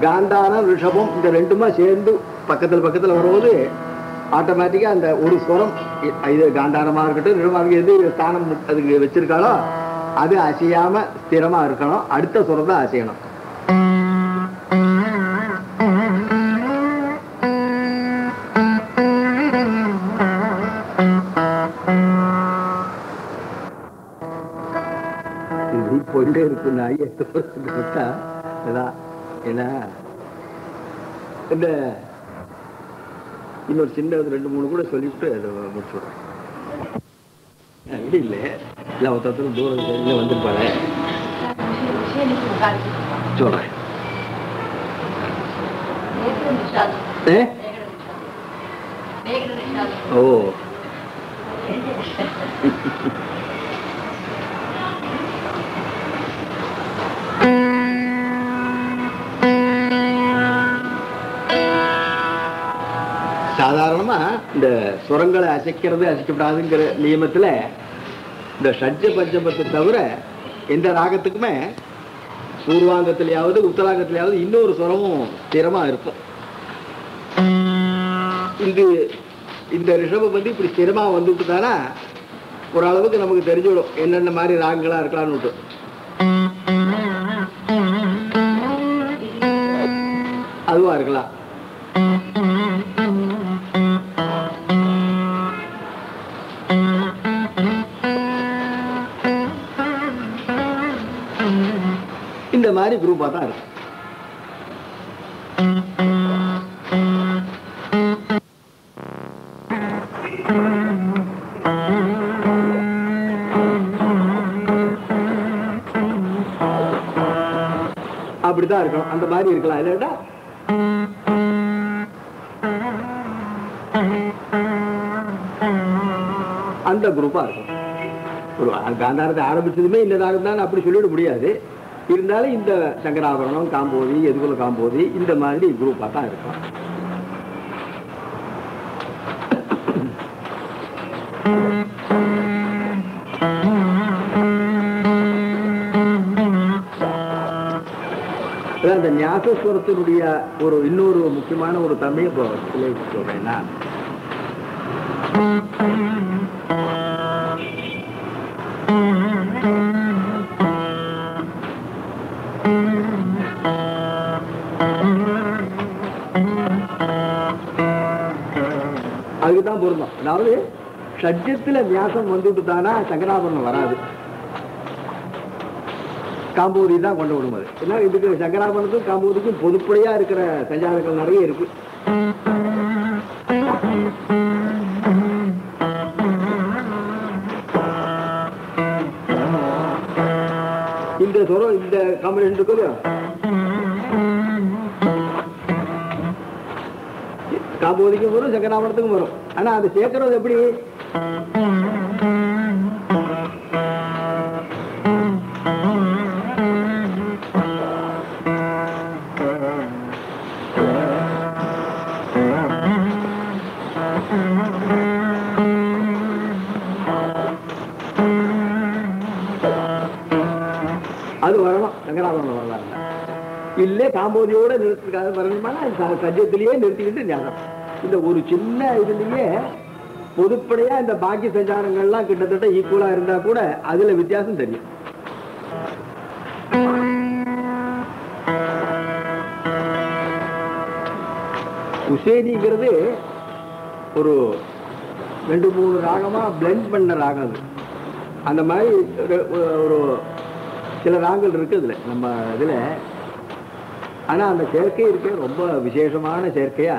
காந்தானம் ரிஷபம் இந்த ரெண்டுமா சேர்ந்து பக்கத்துல பக்கத்துல வரும்போது ஆட்டோமேட்டிக்கா அந்த ஒரு ஸ்வரம் இது காந்தாரமா இருக்கட்டும் ரிஷமாக எது ஸ்தானம் அதுக்கு வச்சிருக்காளோ அது அசையாம ஸ்திரமா இருக்கணும். அடுத்த சுரம் தான் அசையணும். போயிட்டே இருக்கு எட்டு வருஷத்துக்கு விட்டா ஏன்னா இந்த இன்னொரு சின்ன ரெண்டு மூணு கூட சொல்லிவிட்டு அதை முடிச்சு விடுறேன் அப்படி இல்லை. இல்லை ஒருத்தர் தூரம் இல்லை வந்திருப்பாரு சொல்றேன். ஏ? ஓ. சுரங்களை அசைக்கிறது அசைக்கப்படாதுங்கிற நியமத்துல இந்த ஷட்ஜ பஞ்சமத்தை தவிர எந்த ராகத்துக்குமே பூர்வாங்கத்திலேயாவது உத்தராங்கத்திலேயாவது இன்னொரு சுரமும் ஸ்திரமாக இருக்கும். இது இந்த ரிஷபம் வந்து இப்படி ஸ்திரமாக வந்துவிட்டுதானா ஒரு அளவுக்கு நமக்கு தெரிஞ்சுவிடும் என்னென்ன மாதிரி ராகங்களா இருக்கலாம்னு அதுவா இருக்கலாம். மாதிரி குரூப்பாக தான் இருக்கும் அப்படிதான் இருக்கணும். அந்த மாதிரி இருக்கலாம். இல்லைடா அந்த குரூப்பா இருக்கும். ஒரு காந்தாரத்தை ஆரம்பிச்சதுமே இந்த இருந்தாலும் தான் அப்படி சொல்லிட முடியாது. இருந்தாலும் இந்த சங்கராபரணம் காம்போதி எதுக்குள்ள காம்போதி இந்த மாதிரி குரூப்பாக தான் இருக்கும். அந்த ஞாசஸ்வரத்தினுடைய ஒரு இன்னொரு முக்கியமான ஒரு தன்மையை இப்போ சொல்றேன்னா அதுக்குதான் அதாவது ஷட்ஜத்துல வியாசம் வந்துட்டு தானா சங்கராபரணம் வராது. காம்பூரி தான் கொண்டு விடும் அது ஏன்னா இதுக்கு சங்கராபரணத்துக்கும் காம்பூரிக்கும் பொதுப்படையா இருக்கிற சஞ்சாரங்கள் நிறைய இருக்கு. இந்த சொரம் இந்த காம்பினேஷன் இருக்கு காம்போதிக்கும் வரும் சங்கராபரணத்துக்கும் வரும். ஆனா அது சேர்க்கறது எப்படி? அது வரலாம் இல்ல. காம்போதியோட நிறுத்திருக்காது வரணுமானா சஜ்ஜத்திலேயே நிறுத்திக்கிட்டு ஞானம். இந்த ஒரு சின்ன இதுலயே பொதுப்படையா இந்த பாக்கி சஞ்சாரங்கள்லாம் கிட்டத்தட்ட ஈக்குவலா இருந்தா கூட அதுல வித்தியாசம் தெரியும். உசேனிங்கிறது ஒரு ரெண்டு மூணு ராகமா பிளெண்ட் பண்ண ராகம் அது. அந்த மாதிரி ஒரு- சில ராகங்கள் இருக்கு இதுல நம்ம இதுல. ஆனா அந்த சேர்க்கை இருக்கே ரொம்ப விசேஷமான சேர்க்கையா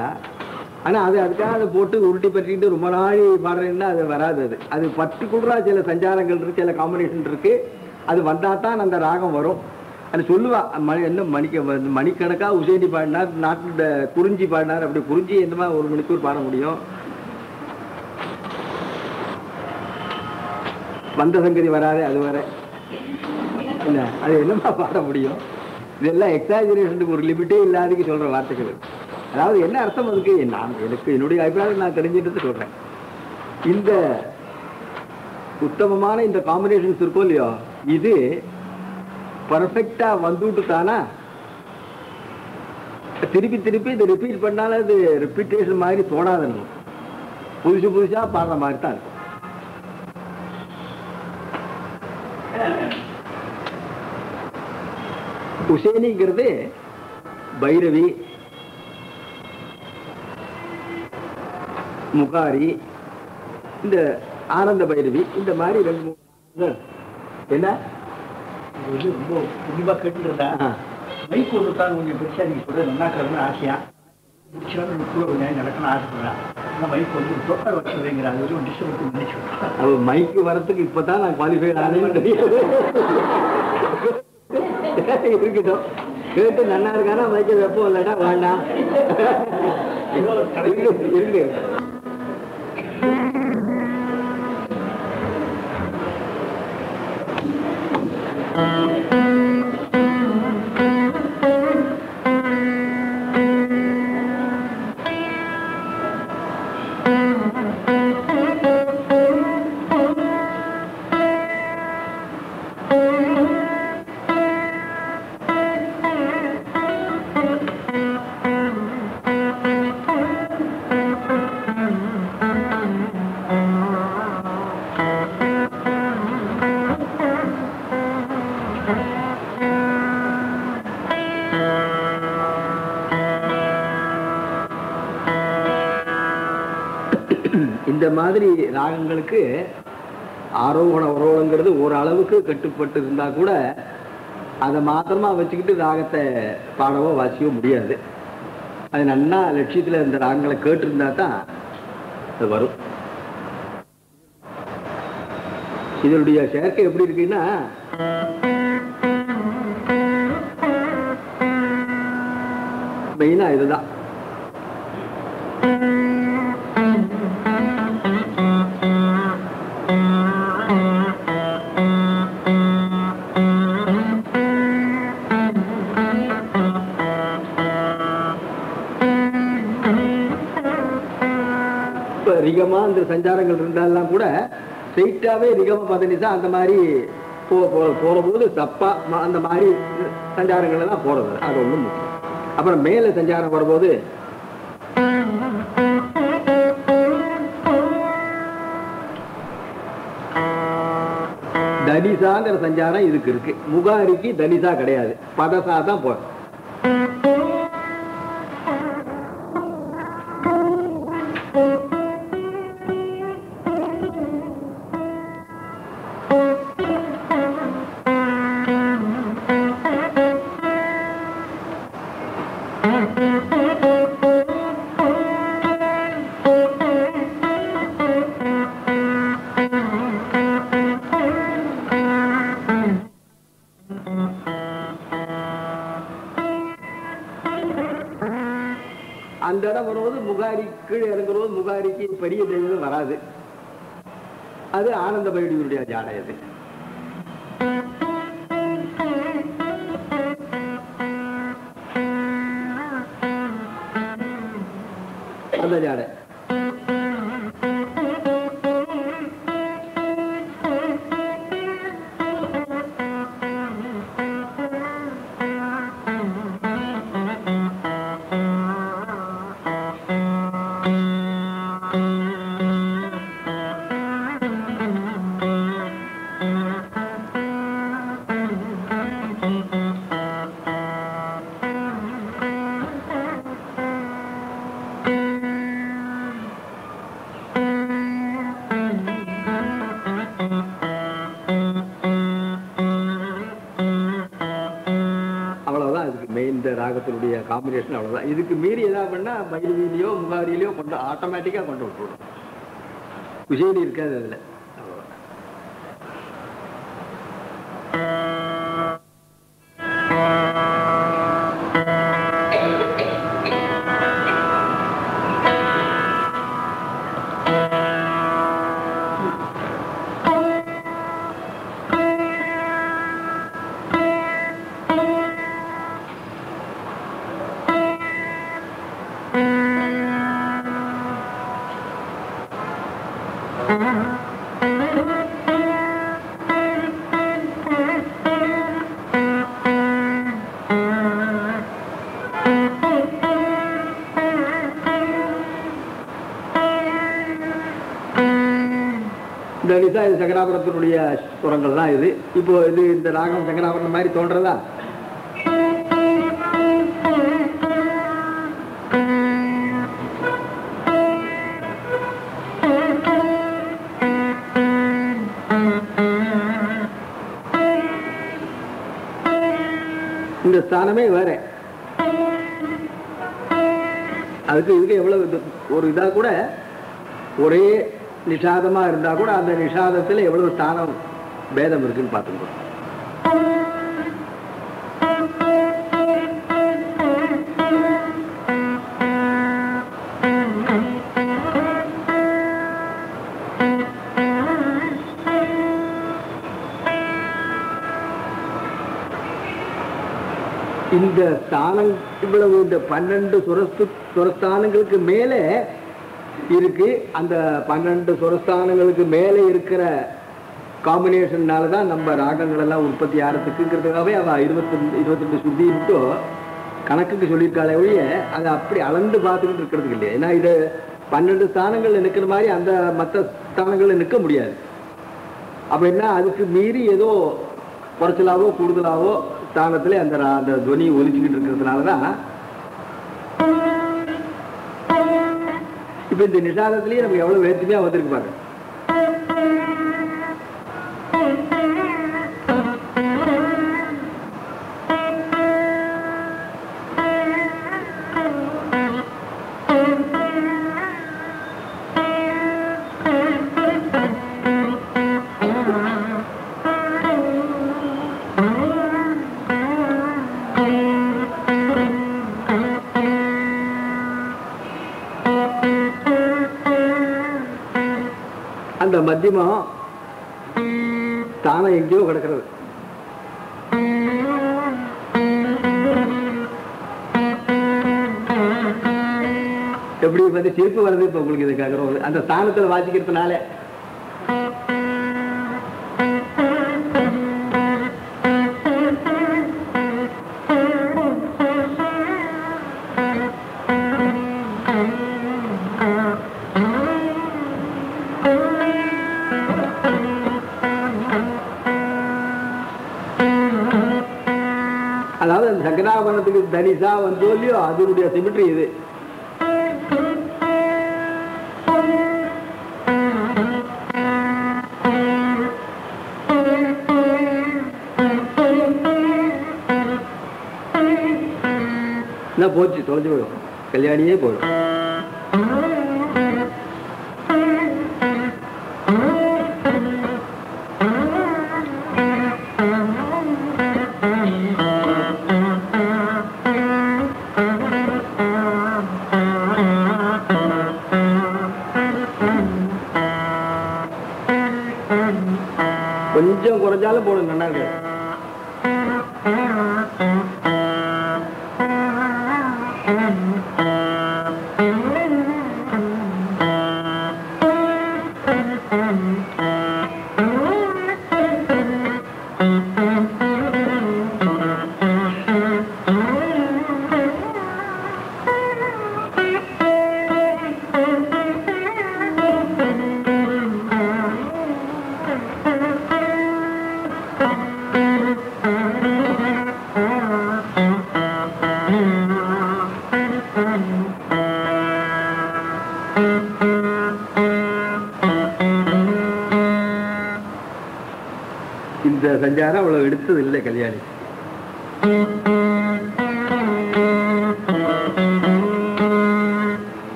ஆனா அது அதுக்காக அதை போட்டு உருட்டி பற்றிக்கிட்டு ரொம்ப நாள் பாடுறேன்னா அது வராது அது. அது பர்டிகுலராக சில சஞ்சாரங்கள் இருக்கு சில காம்பினேஷன் இருக்கு. அது வந்தால் தான் அந்த ராகம் வரும். அது சொல்லுவா மணி என்ன மணிக்க மணிக்கணக்காக மணிக்கணக்கா பாடினார் நாட்டு குறிஞ்சி பாடினார் அப்படி குறிஞ்சி எந்த மாதிரி ஒரு மணிக்கூர் பாட முடியும்? வந்த சங்கதி வராது அது வேற இல்லை அது என்னமா பாட முடியும்? இதெல்லாம் எக்ஸாஜினேஷனுக்கு ஒரு லிமிட்டே இல்லாததுக்கு சொல்ற வார்த்தைகள். அதாவது என்ன அர்த்தம் அதுக்கு? நான் எனக்கு என்னுடைய அபிப்பிராயம் நான் தெரிஞ்சுட்டு சொல்றேன். இந்த உத்தமமான இந்த காம்பினேஷன்ஸ் இருக்கும் இல்லையோ இது பர்ஃபெக்டா வந்துட்டு தானா திருப்பி திருப்பி இது ரிப்பீட் பண்ணாலும் அது ரிப்பீட்டேஷன் மாதிரி தோணாது புதுசு புதுசா பாடுற மாதிரி தான் இருக்கும். உசேனிங்கிறது பைரவி முகாரி இந்த ஆனந்த பைரவி இந்த மாதிரி ரெண்டு மூணு என்ன? ரொம்ப கேட்டுருந்தா. மைக் ஒன்று தான் கொஞ்சம் பெருசா நீங்க சொல்றது நல்லா கருன்னு ஆசையா? முடிச்சாலும் கூட கொஞ்சம் நேரம் நடக்கணும்னு ஆசைப்படுறேன் அந்த மைக் வந்து டோட்டல் வச்சு வைங்கிற அது ஒரு டிஸ்டர்பன்ஸ் நினைச்சு அவ மைக்கு வரத்துக்கு இப்பதான் நான் குவாலிஃபைட் ஆனேன்னு தெரியாது இருக்கட்டும். கேட்டு நல்லா இருக்கானா? மைக்க வெப்பம் இல்லடா வேண்டாம். இருக்கு, இருக்கு மாதிரி ராகங்களுக்கு ஆரோகண உரோகங்கிறது ஓரளவுக்கு கட்டுப்பட்டு இருந்தா கூட அதை மாத்திரமா வச்சுக்கிட்டு ராகத்தை பாடவோ வாசிக்கவோ முடியாது. அது நன்னா லட்சியத்துல இந்த ராகங்களை கேட்டிருந்தா தான் அது வரும். இதனுடைய சேர்க்கை எப்படி இருக்குன்னா மெயினாக இதுதான். சஞ்சாரங்கள் இருந்தாலாம் கூட ஸ்ட்ரெயிட்டாகவே நிகம பதனிசா அந்த மாதிரி போ போகும்போது தப்பாக அந்த மாதிரி சஞ்சாரங்கள் எல்லாம் போகிறது அது ஒன்றும் முக்கியம் அப்புறம் மேலே சஞ்சாரம் வரும்போது தனிசாங்கிற சஞ்சாரம் இதுக்கு இருக்கு. முகாரிக்கு தனிசா கிடையாது. பதசா தான் போகும் பைடியுடைய ஜாடை காம்பினேஷன் அவ்வளவுதான். இதுக்கு மீறி எதாவது பண்ணா பைரவியிலையோ முகாரியிலையோ கொண்டு ஆட்டோமேட்டிக்காக கொண்டு விட்டுடும் விஷயம் இருக்காது அதில். நிசா சுரங்கள் தான் இது. இப்போ இது இந்த ராகம் சங்கராபுரம் மாதிரி தோன்றதா? இந்த ஸ்தானமே வேற. அதுக்கு இதுக்கு எவ்வளவு ஒரு இதா கூட ஒரே நிஷாதமா இருந்தா கூட அந்த நிஷாதத்துல எவ்வளவு ஸ்தானம் பேதம் இருக்குன்னு பார்த்துக்கோ. இந்த ஸ்தானம் இவ்வளவு இந்த பன்னெண்டு சுரஸ்து சுரஸ்தானங்களுக்கு மேலே இருக்கு. அந்த பன்னெண்டு சுரஸ்தானங்களுக்கு மேலே இருக்கிற காம்பினேஷன்னால தான் நம்ம ராகங்கள் எல்லாம் உற்பத்தி ஆகிறதுக்குங்கிறதுக்காகவே அவ இருபத்தி இருபத்தி ரெண்டு சுத்தி மட்டும் கணக்குக்கு சொல்லியிருக்காளே ஒழிய அதை அப்படி அளந்து பார்த்துக்கிட்டு இருக்கிறதுக்கு இல்லையா. ஏன்னா இது பன்னெண்டு ஸ்தானங்கள்ல நிற்கிற மாதிரி அந்த மற்ற ஸ்தானங்கள்ல நிற்க முடியாது. அப்ப என்ன அதுக்கு மீறி ஏதோ குறைச்சலாவோ கூடுதலாவோ ஸ்தானத்துல அந்த அந்த துவனி ஒலிச்சுக்கிட்டு இருக்கிறதுனால தான் இப்போ இந்த நிஷாதத்திலேயே நமக்கு எவ்வளோ வேற்றுமையாக வந்திருக்கு பாருங்க. அந்த தானே எங்கேயோ கிடக்கிறது. எப்படி வந்து சிரிப்பு வருது இப்ப உங்களுக்கு இதுக்காக அந்த ஸ்தானத்துல வாசிக்கிறதுனால சங்கராபரணத்துக்கு தனிசா வந்தோ இல்லையோ அதனுடைய சிமிட்ரி இது. என்ன போச்சு? தொலைஞ்சு போயிடும். கல்யாணியே போயிடும்.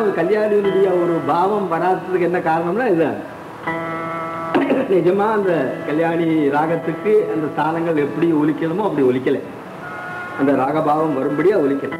ஒரு கல்யாணியினுடைய ஒரு பாவம் வராததுக்கு என்ன காரணம்னா இது. நிஜமா அந்த கல்யாணி ராகத்துக்கு அந்த ஸ்தானங்கள் எப்படி ஒலிக்கணுமோ அப்படி ஒலிக்கல. அந்த ராகபாவம் வரும்படியா ஒலிக்கல.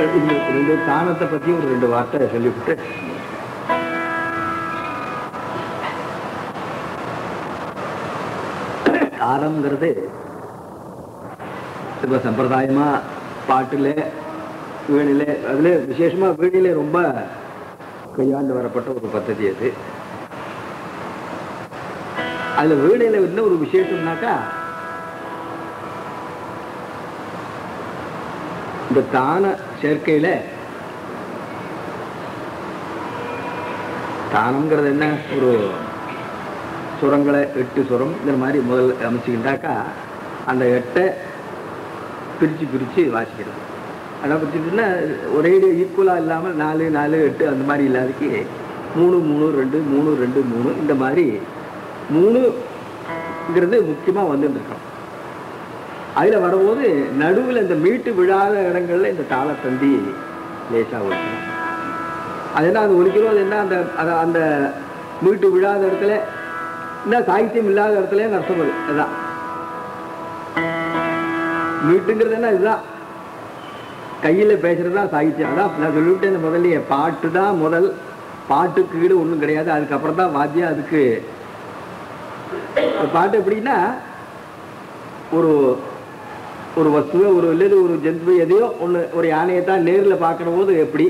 ரெண்டு தானத்தை பத்தி ஒரு ரெண்டு வார்த்தை சொல்லிவிட்டு. தானம்ங்கிறது இப்ப சம்பிரதாயமா பாட்டுல வீணில அதுல விசேஷமா வீணில ரொம்ப கையாண்டு வரப்பட்ட ஒரு பద్ధதி அது. அதுல வீணையில என்ன ஒரு விசேஷம்னாக்கா இந்த தான சேர்க்கையில் தானங்கிறது என்ன? ஒரு சுரங்களை எட்டு சுரம் இந்த மாதிரி முதல் அமைச்சுக்கிட்டாக்கா அந்த எட்டை பிரித்து பிரித்து வாசிக்கிறது. ஆனால் பிரிச்சுட்டுன்னா ஒரே ஈக்குவலாக இல்லாமல் நாலு நாலு எட்டு அந்த மாதிரி இல்லாதக்கு மூணு மூணு ரெண்டு மூணு ரெண்டு மூணு இந்த மாதிரி மூணுங்கிறது முக்கியமாக வந்துட்டுருக்கோம் அதில் வரும்போது நடுவில் இந்த மீட்டு விழாத இடங்கள்ல இந்த தாளத்தந்தி லேசாக ஒழிக்கணும் அது என்ன அது ஒழிக்கிறோம் அது என்ன அந்த அத- அந்த மீட்டு விழாத இடத்துல என்ன சாகித்யம் இல்லாத இடத்துல அர்த்தம் வருது அதுதான். மீட்டுங்கிறது என்ன இதுதான். கையில் பேசுறது தான் சாகித்யம். அதான் நான் சொல்லிவிட்டேன் முதல்ல பாட்டு தான் முதல். பாட்டுக்கு ஈடு ஒன்றும் கிடையாது. அதுக்கப்புறம் தான் வாத்தியம் அதுக்கு. பாட்டு எப்படின்னா ஒரு ஒரு வஸ்துவை ஒரு இல்லது ஒரு ஜந்துவை எதையோ ஒன்று ஒரு யானையை தான் நேரில் பார்க்குற போது எப்படி?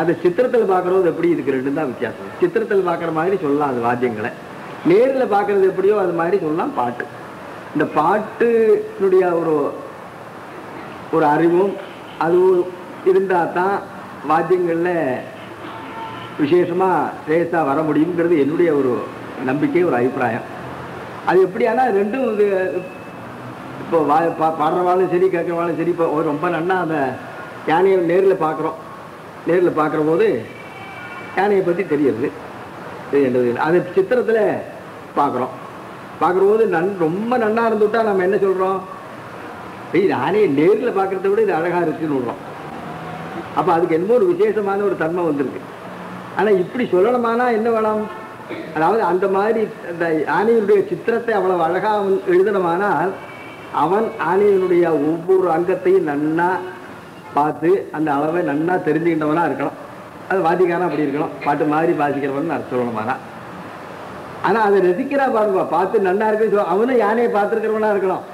அது சித்திரத்தில் பார்க்குறது போது எப்படி இதுக்கு ரெண்டும் தான் வித்தியாசம். சித்திரத்தில் பார்க்குற மாதிரி சொல்லலாம் அது வாத்தியங்களை. நேரில் பார்க்குறது எப்படியோ அது மாதிரி சொல்லலாம் பாட்டு. இந்த பாட்டுனுடைய ஒரு ஒரு அறிவும் அது இருந்தால் தான் வாத்தியங்களில் விசேஷமாக ரேஸாக வர முடியுங்கிறது என்னுடைய ஒரு நம்பிக்கை ஒரு அபிப்பிராயம். அது எப்படியானா ரெண்டும் இது இப்போ வா பா சரி கேட்குறவாலும் சரி இப்போ ரொம்ப நன்னா அந்த யானையை நேரில் பார்க்குறோம். நேரில் பார்க்குற போது யானையை பற்றி தெரியுது. தெரியுது அது சித்திரத்தில் பார்க்குறோம். பார்க்குற போது நன் ரொம்ப நன்னா இருந்துவிட்டால் நம்ம என்ன சொல்கிறோம் யானையை நேரில் பார்க்குறத விட இது அழகாக இருக்குன்னு விடுறோம் அப்போ அதுக்கு என்னமோ ஒரு விசேஷமான ஒரு தன்மை வந்திருக்கு. ஆனால் இப்படி சொல்லணுமானா என்ன வேணும்? அதாவது அந்த மாதிரி அந்த யானையுடைய சித்திரத்தை அவ்வளவு அழகாக எழுதணுமானால் அவன் ஆணையினுடைய ஒவ்வொரு அங்கத்தையும் நன்னா பார்த்து அந்த அளவை நன்னா தெரிஞ்சுக்கிட்டவனா இருக்கணும் அது வாத்திக்காரன் அப்படி இருக்கணும் பாட்டு மாதிரி வாசிக்கிறவன் நான் சொல்லணுமானா ஆனால் அதை ரசிக்கிறா பாருங்க பார்த்து நன்னா இருக்குன்னு அவனும் யானையை பார்த்துருக்கிறவனா இருக்கணும்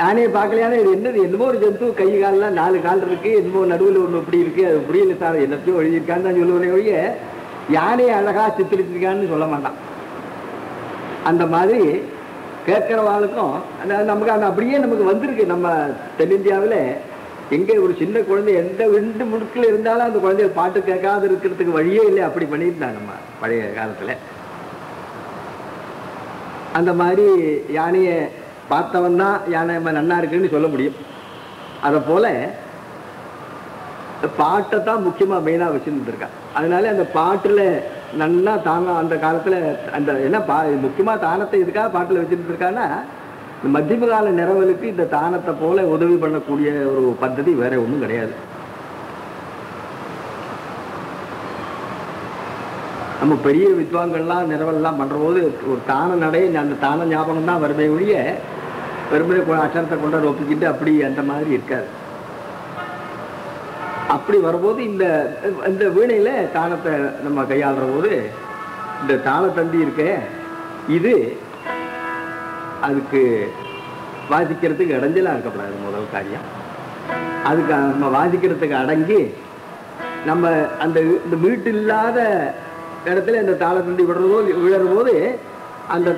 யானையை பார்க்கலையானே இது என்னது என்னமோ ஒரு ஜந்து கை காலெல்லாம் நாலு கால் இருக்கு என்னமோ நடுவில் ஒன்று இப்படி இருக்கு அது புரியல சார் என்னத்தையும் எழுதியிருக்கான்னு தான் சொல்லுவேன் ஒழிய யானையை அழகா சித்தரிச்சிருக்கான்னு சொல்ல மாட்டான். அந்த மாதிரி கேட்கிறவாளுக்கும் அந்த நமக்கு அந்த அப்படியே நமக்கு வந்திருக்கு. நம்ம தென்னிந்தியாவில் எங்கே ஒரு சின்ன குழந்தை எந்த ரெண்டு முடுக்கில் இருந்தாலும் அந்த குழந்தைய பாட்டு கேட்காது இருக்கிறதுக்கு வழியே இல்லை. அப்படி பண்ணியிருந்தாங்க நம்ம பழைய காலத்தில். அந்த மாதிரி யானையை பார்த்தவன் தான் யானை நம்ம நன்னா இருக்குன்னு சொல்ல முடியும். அதை போல பாட்டை தான் முக்கியமாக மெயினாக வச்சுருந்துருக்கான் அதனால அந்த பாட்டில் நல்லா தாங்க அந்த காலத்தில் அந்த என்ன பா முக்கியமாக தானத்தை இதுக்காக பாட்டில் வச்சுட்டு இந்த மத்தியம கால நிறவலுக்கு இந்த தானத்தை போல உதவி பண்ணக்கூடிய ஒரு பద్ధதி வேற ஒன்றும் கிடையாது. நம்ம பெரிய வித்வாங்கள்லாம் நிறவல்லாம் பண்ணுற போது ஒரு தான நடை அந்த தான ஞாபகம் தான் வருமே ஒழிய வெறுமனை கொ- அக்ஷரத்தை ஒப்பிக்கிட்டு அப்படி அந்த மாதிரி இருக்காது அப்படி வரும்போது இந்த இந்த வீணையில் தாளத்தை நம்ம கையாளுற போது இந்த தாளத்தந்தி இருக்கே இது அதுக்கு வாசிக்கிறதுக்கு இடைஞ்சலாக இருக்கக்கூடாது முதல் காரியம். அதுக்கு நம்ம வாசிக்கிறதுக்கு அடங்கி நம்ம அந்த இந்த மீட்டு இல்லாத இடத்துல இந்த தாளத்தந்தி விடுறதோ விழற போது அந்த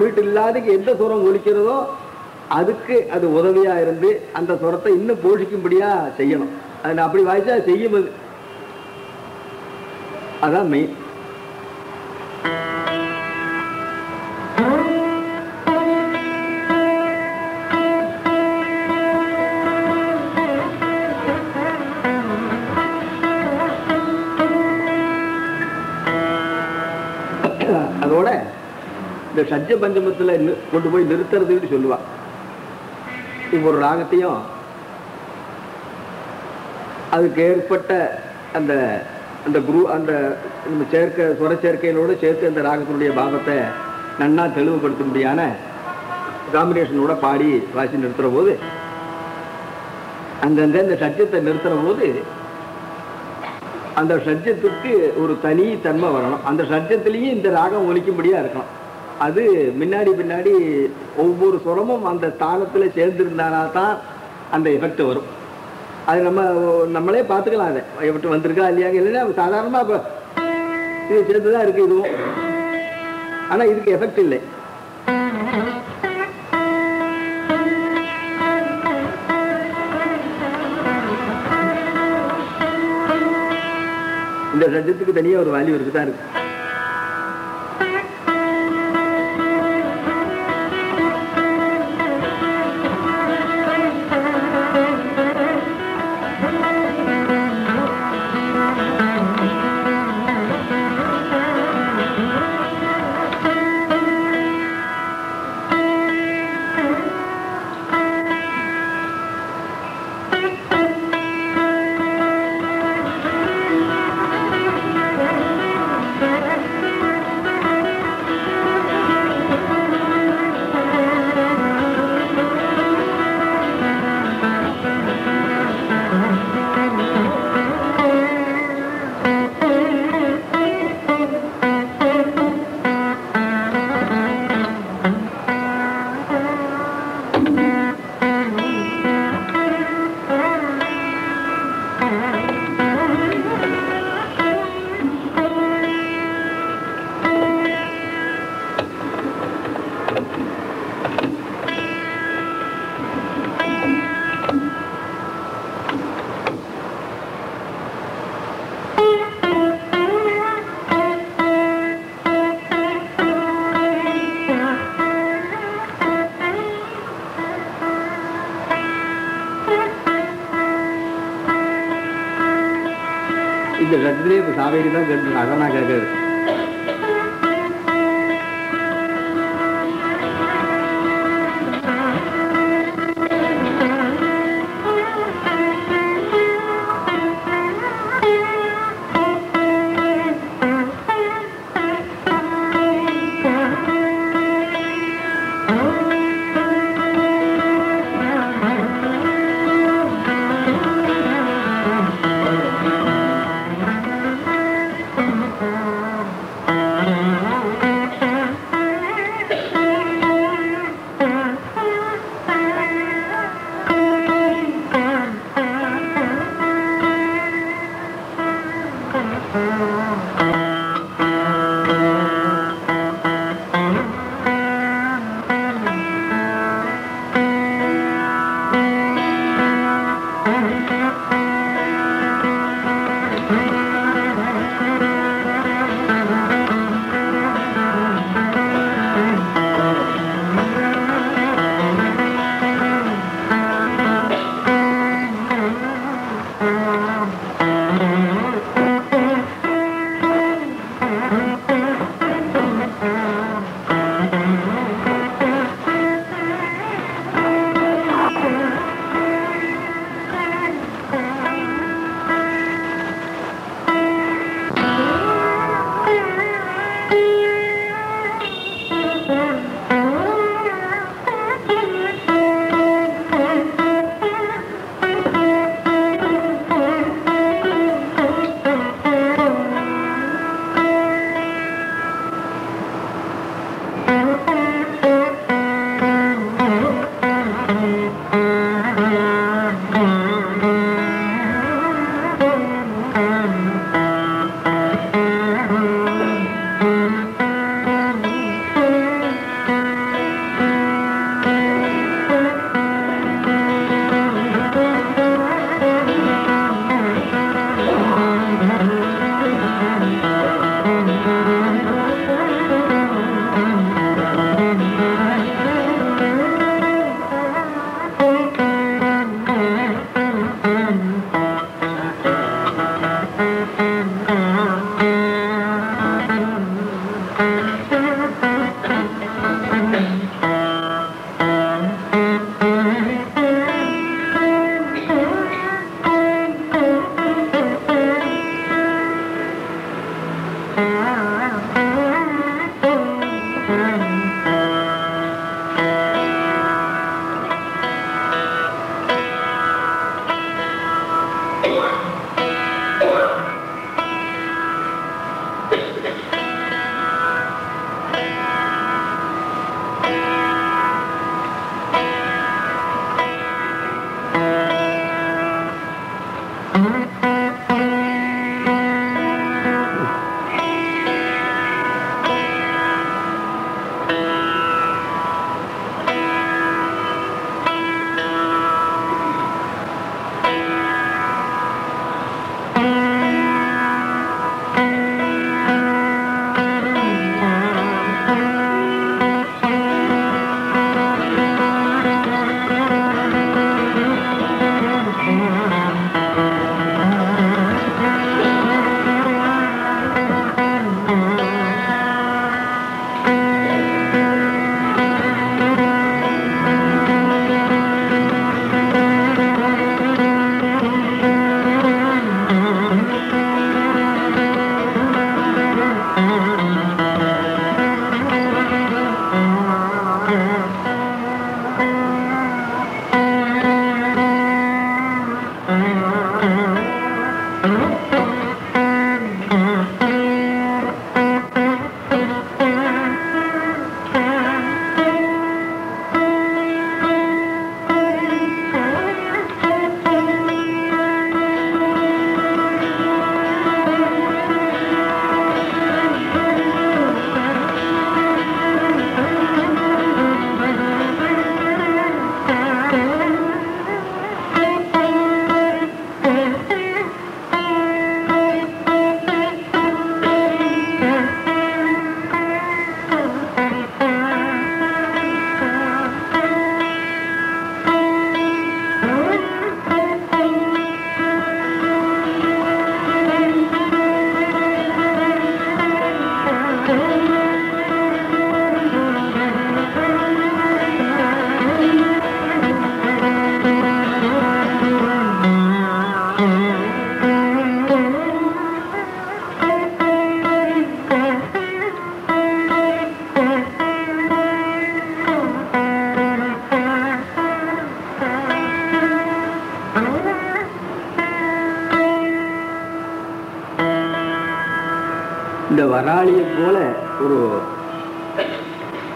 மீட்டு இல்லாதக்கு எந்த சுரம் ஒழிக்கிறதோ அதுக்கு அது உதவியாக இருந்து அந்த சுரத்தை இன்னும் போஷிக்கும்படியாக செய்யணும். அது அப்படி வாய்ச்சா செய்யும் அது. அதான் மெயின் அதோட இந்த சஜ்ஜ பஞ்சமத்துல கொண்டு போய் நிறுத்துறதுன்னு சொல்லுவா ஒரு ராகத்தையும் அதுக்கு ஏற்பட்ட அந்த அந்த குரு அந்த நம்ம சேர்க்க சுர சேர்க்கையிலோடு சேர்த்து அந்த ராகத்தினுடைய பாவத்தை நன்னா தெளிவுபடுத்தும்படியான காம்பினேஷனோட பாடி வாசி நிறுத்துற போது அந்தந்த இந்த சஜ்ஜத்தை நிறுத்துற போது அந்த சஜ்ஜத்துக்கு ஒரு தனி தன்மை வரணும். அந்த சஜ்ஜத்திலையும் இந்த ராகம் ஒலிக்கும்படியாக இருக்கணும் அது முன்னாடி பின்னாடி ஒவ்வொரு சுரமும் அந்த தாளத்துல சேர்ந்திருந்தானா தான் அந்த எஃபெக்ட் வரும். அது நம்ம நம்மளே பார்த்துக்கலாம் அதை. எப்படி வந்திருக்கா இல்லையாங்க இல்லைன்னா சாதாரணமாக இப்போ இது சேர்த்து தான் இருக்கு இதுவும். ஆனா இதுக்கு எஃபெக்ட் இல்லை. இந்த சஜத்துக்கு தனியா ஒரு வேல்யூ இருக்குதான் இருக்கு.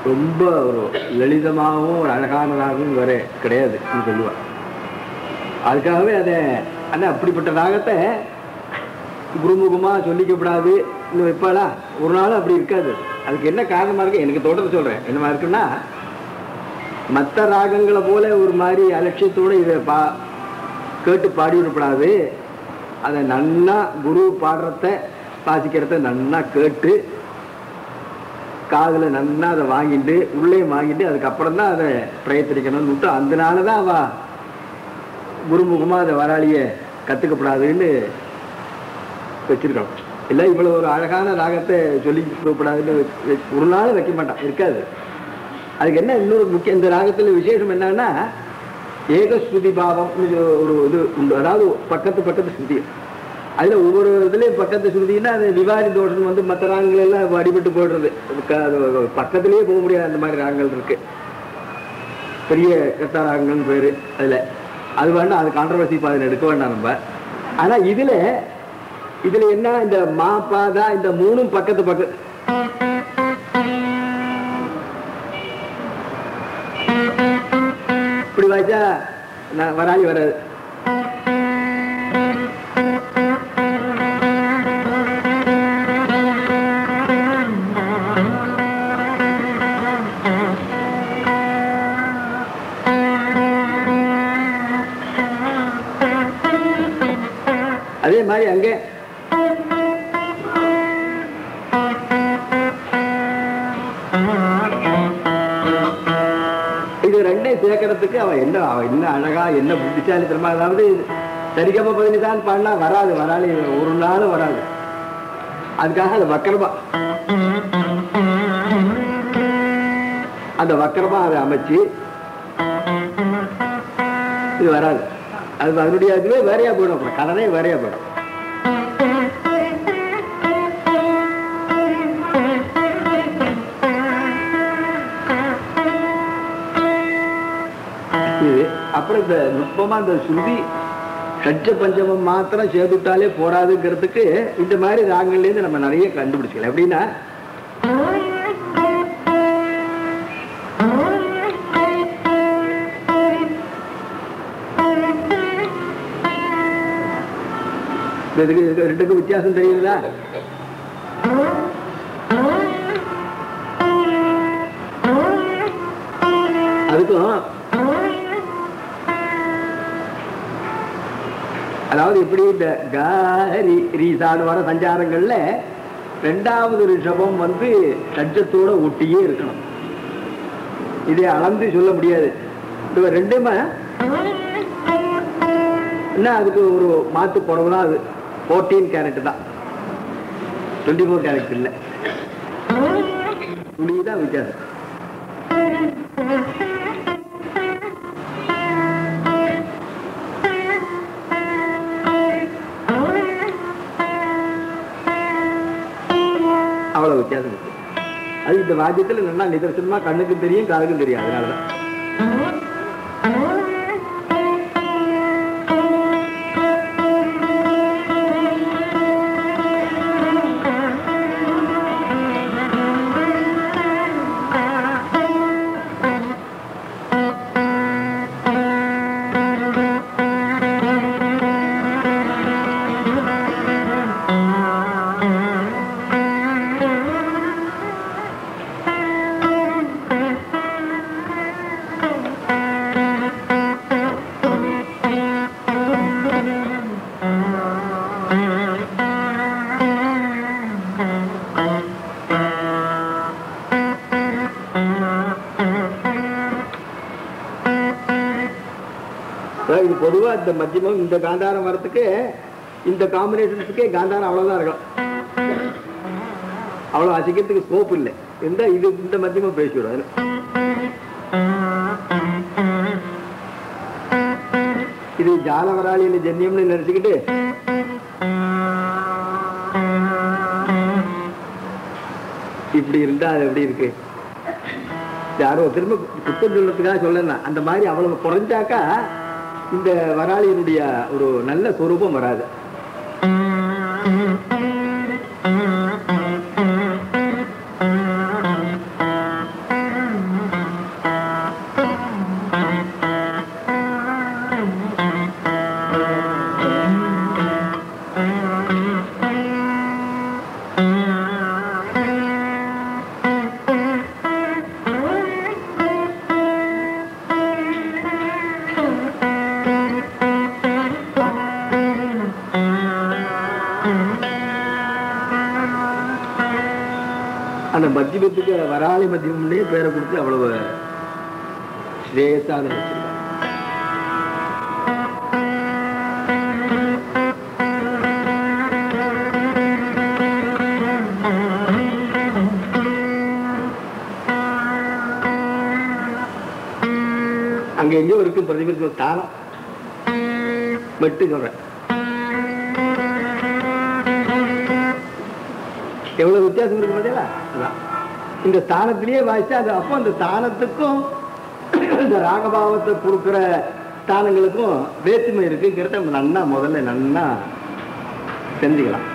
ரொம்ப ஒரு லலிதமாகவும் ஒரு அழகானதாகவும் வேற கிடையாதுன்னு சொல்லுவாள் அதுக்காகவே அதை ஆனால் அப்படிப்பட்ட ராகத்தை குருமுகமாக சொல்லிக்கப்படாது இன்னும் வைப்பாளா ஒரு நாள் அப்படி இருக்காது. அதுக்கு என்ன காரணமாக இருக்கு? எனக்கு தோட்டத்தை சொல்கிறேன் என்னமா இருக்குன்னா மற்ற ராகங்களை போல ஒரு மாதிரி அலட்சியத்தோடு இதை பா கேட்டு பாடிவிடப்படாது அதை நன்னா குரு பாடுறத வாசிக்கிறத நன்னா கேட்டு காதுல நன்னா அதை வாங்கிட்டு உள்ளே வாங்கிட்டு அதுக்கப்புறம் தான் அதை பிரயத்தனிக்கணும்னு விட்டு அதனால தான் அவ குருமுகமாக அதை வராளிய கற்றுக்கப்படாதுன்னு வச்சிருக்கணும் இல்லை இவ்வளவு ஒரு அழகான ராகத்தை சொல்லி கொடுக்கப்படாதுன்னு ஒரு நாள் வைக்க மாட்டான் இருக்காது. அதுக்கு என்ன இன்னொரு முக்கிய இந்த ராகத்துல விசேஷம் என்னன்னா ஏகஸ்ருதி பாவம் ஒரு இது உண்டு. அதாவது பக்கத்து பக்கத்து ஸ்ருதி அதுல ஒவ்வொரு இதுலேயும் பக்கத்து சுருதினா அது விவாதி தோஷம் வந்து மற்ற ராகங்கள் எல்லாம் அடிபட்டு போயிடுறது. பக்கத்துலேயே போக முடியாது அந்த மாதிரி ராகங்கள் இருக்கு. பெரிய கெட்ட ராகங்கள்னு பேரு அதுல. அது வேண்டாம் அது கான்ட்ரவர்சி பாதையில் எடுக்க வேண்டாம் நம்ம. ஆனா இதுல இதுல என்ன இந்த மா பாதா இந்த மூணும் பக்கத்து பக்கத்து இப்படி வாய்ச்சா நான் வராளி வராது. மாதிரி அங்கே. இது ரெண்டையும் சேர்க்கறதுக்கு அவன் என்ன அவன் என்ன அழகா என்ன புத்திசாலித்தனமா அதாவது சரிகம பதினி தான் பாடினா வராது வராது ஒரு நாளும் வராது. அதுக்காக அது வக்கரமா அந்த வக்கரமா அதை அமைச்சு இது வராது. அது அதனுடைய இதுவே வேறையா போயிடும் அப்புறம் கடனே வேறையா போயிடும். அப்புறம் இந்த நுட்பமா இந்த ஸ்ருதி ஷட்ஜ பஞ்சமம் மாத்திரம் சேர்த்துட்டாலே போராதுங்கிறதுக்கு இந்த மாதிரி ராகங்கள்லேருந்து நம்ம நிறைய கண்டுபிடிச்சிக்கலாம். எப்படின்னா இதுக்கு ரெண்டுக்கும் வித்தியாசம் தெரியுதா அதுக்கும் அதாவது எப்படி இந்த காரி ரீசான்னு வர சஞ்சாரங்கள்ல ரெண்டாவது ரிஷபம் வந்து சட்சத்தோட ஒட்டியே இருக்கணும். இதை அளந்து சொல்ல முடியாது. இது ரெண்டுமே என்ன அதுக்கு ஒரு மாத்து போடவுனா அது? ஃபோர்டீன் கேரட் தான். டுவெண்ட்டி ஃபோர் கேரட் இல்லை துணிதான் வித்தியாசம். அது இந்த வாத்தியத்தில் நல்லா நிதர்சனமாக கண்ணுக்கும் தெரியும் காதுக்கும் தெரியும். அதனால தான் அந்த மத்தியமும் இந்த காந்தாரம் வரத்துக்கு இந்த காம்பினேஷன்ஸுக்கே காந்தாரம் அவ்வளோதான் இருக்கும். அவ்வளோ அசிக்கிறதுக்கு ஸ்கோப் இல்லை. இந்த இது இந்த மத்தியமும் பேசிவிடும் அதுல. இது ஜாலவராளின்னு ஜன்யம்னு நினச்சிக்கிட்டு இப்படி இருந்தா அது எப்படி இருக்கு? யாரோ திரும்ப குத்தம் சொல்றதுக்காக சொல்லலாம். அந்த மாதிரி அவ்வளவு குறைஞ்சாக்கா இந்த வராளியினுடைய ஒரு நல்ல சொரூபம் வராது. வராளி மத்தியம்னே பேரை கொடுத்து அவ்வளவு ஸ்ரேயஸாக வச்சிருக்காங்க அங்க எங்கேயோ இருக்கும் பிரதிபலிக்க தாளம். மெட்டு சொல்றேன். எவ்வளவு வித்தியாசம் இருக்கு பார்த்தீங்களா அதான். இந்த ஸ்தானத்திலேயே வாசிச்சா அது அப்போ அந்த ஸ்தானத்துக்கும் இந்த ராகபாவத்தை கொடுக்குற ஸ்தானங்களுக்கும் வேற்றுமை இருக்குங்கிறத நன்னா முதல்ல நன்னா செஞ்சுக்கலாம்.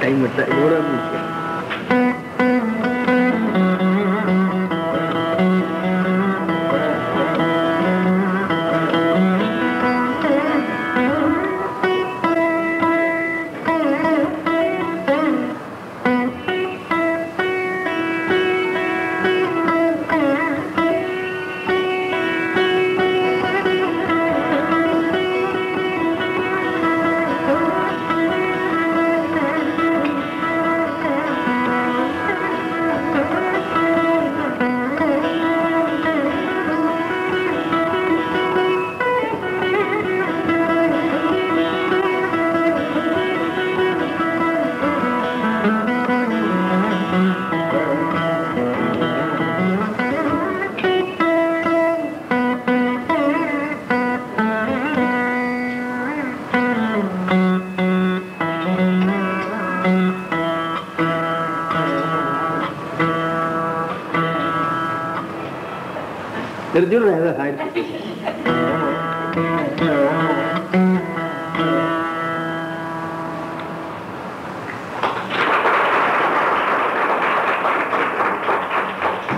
டைம் எடுத்தா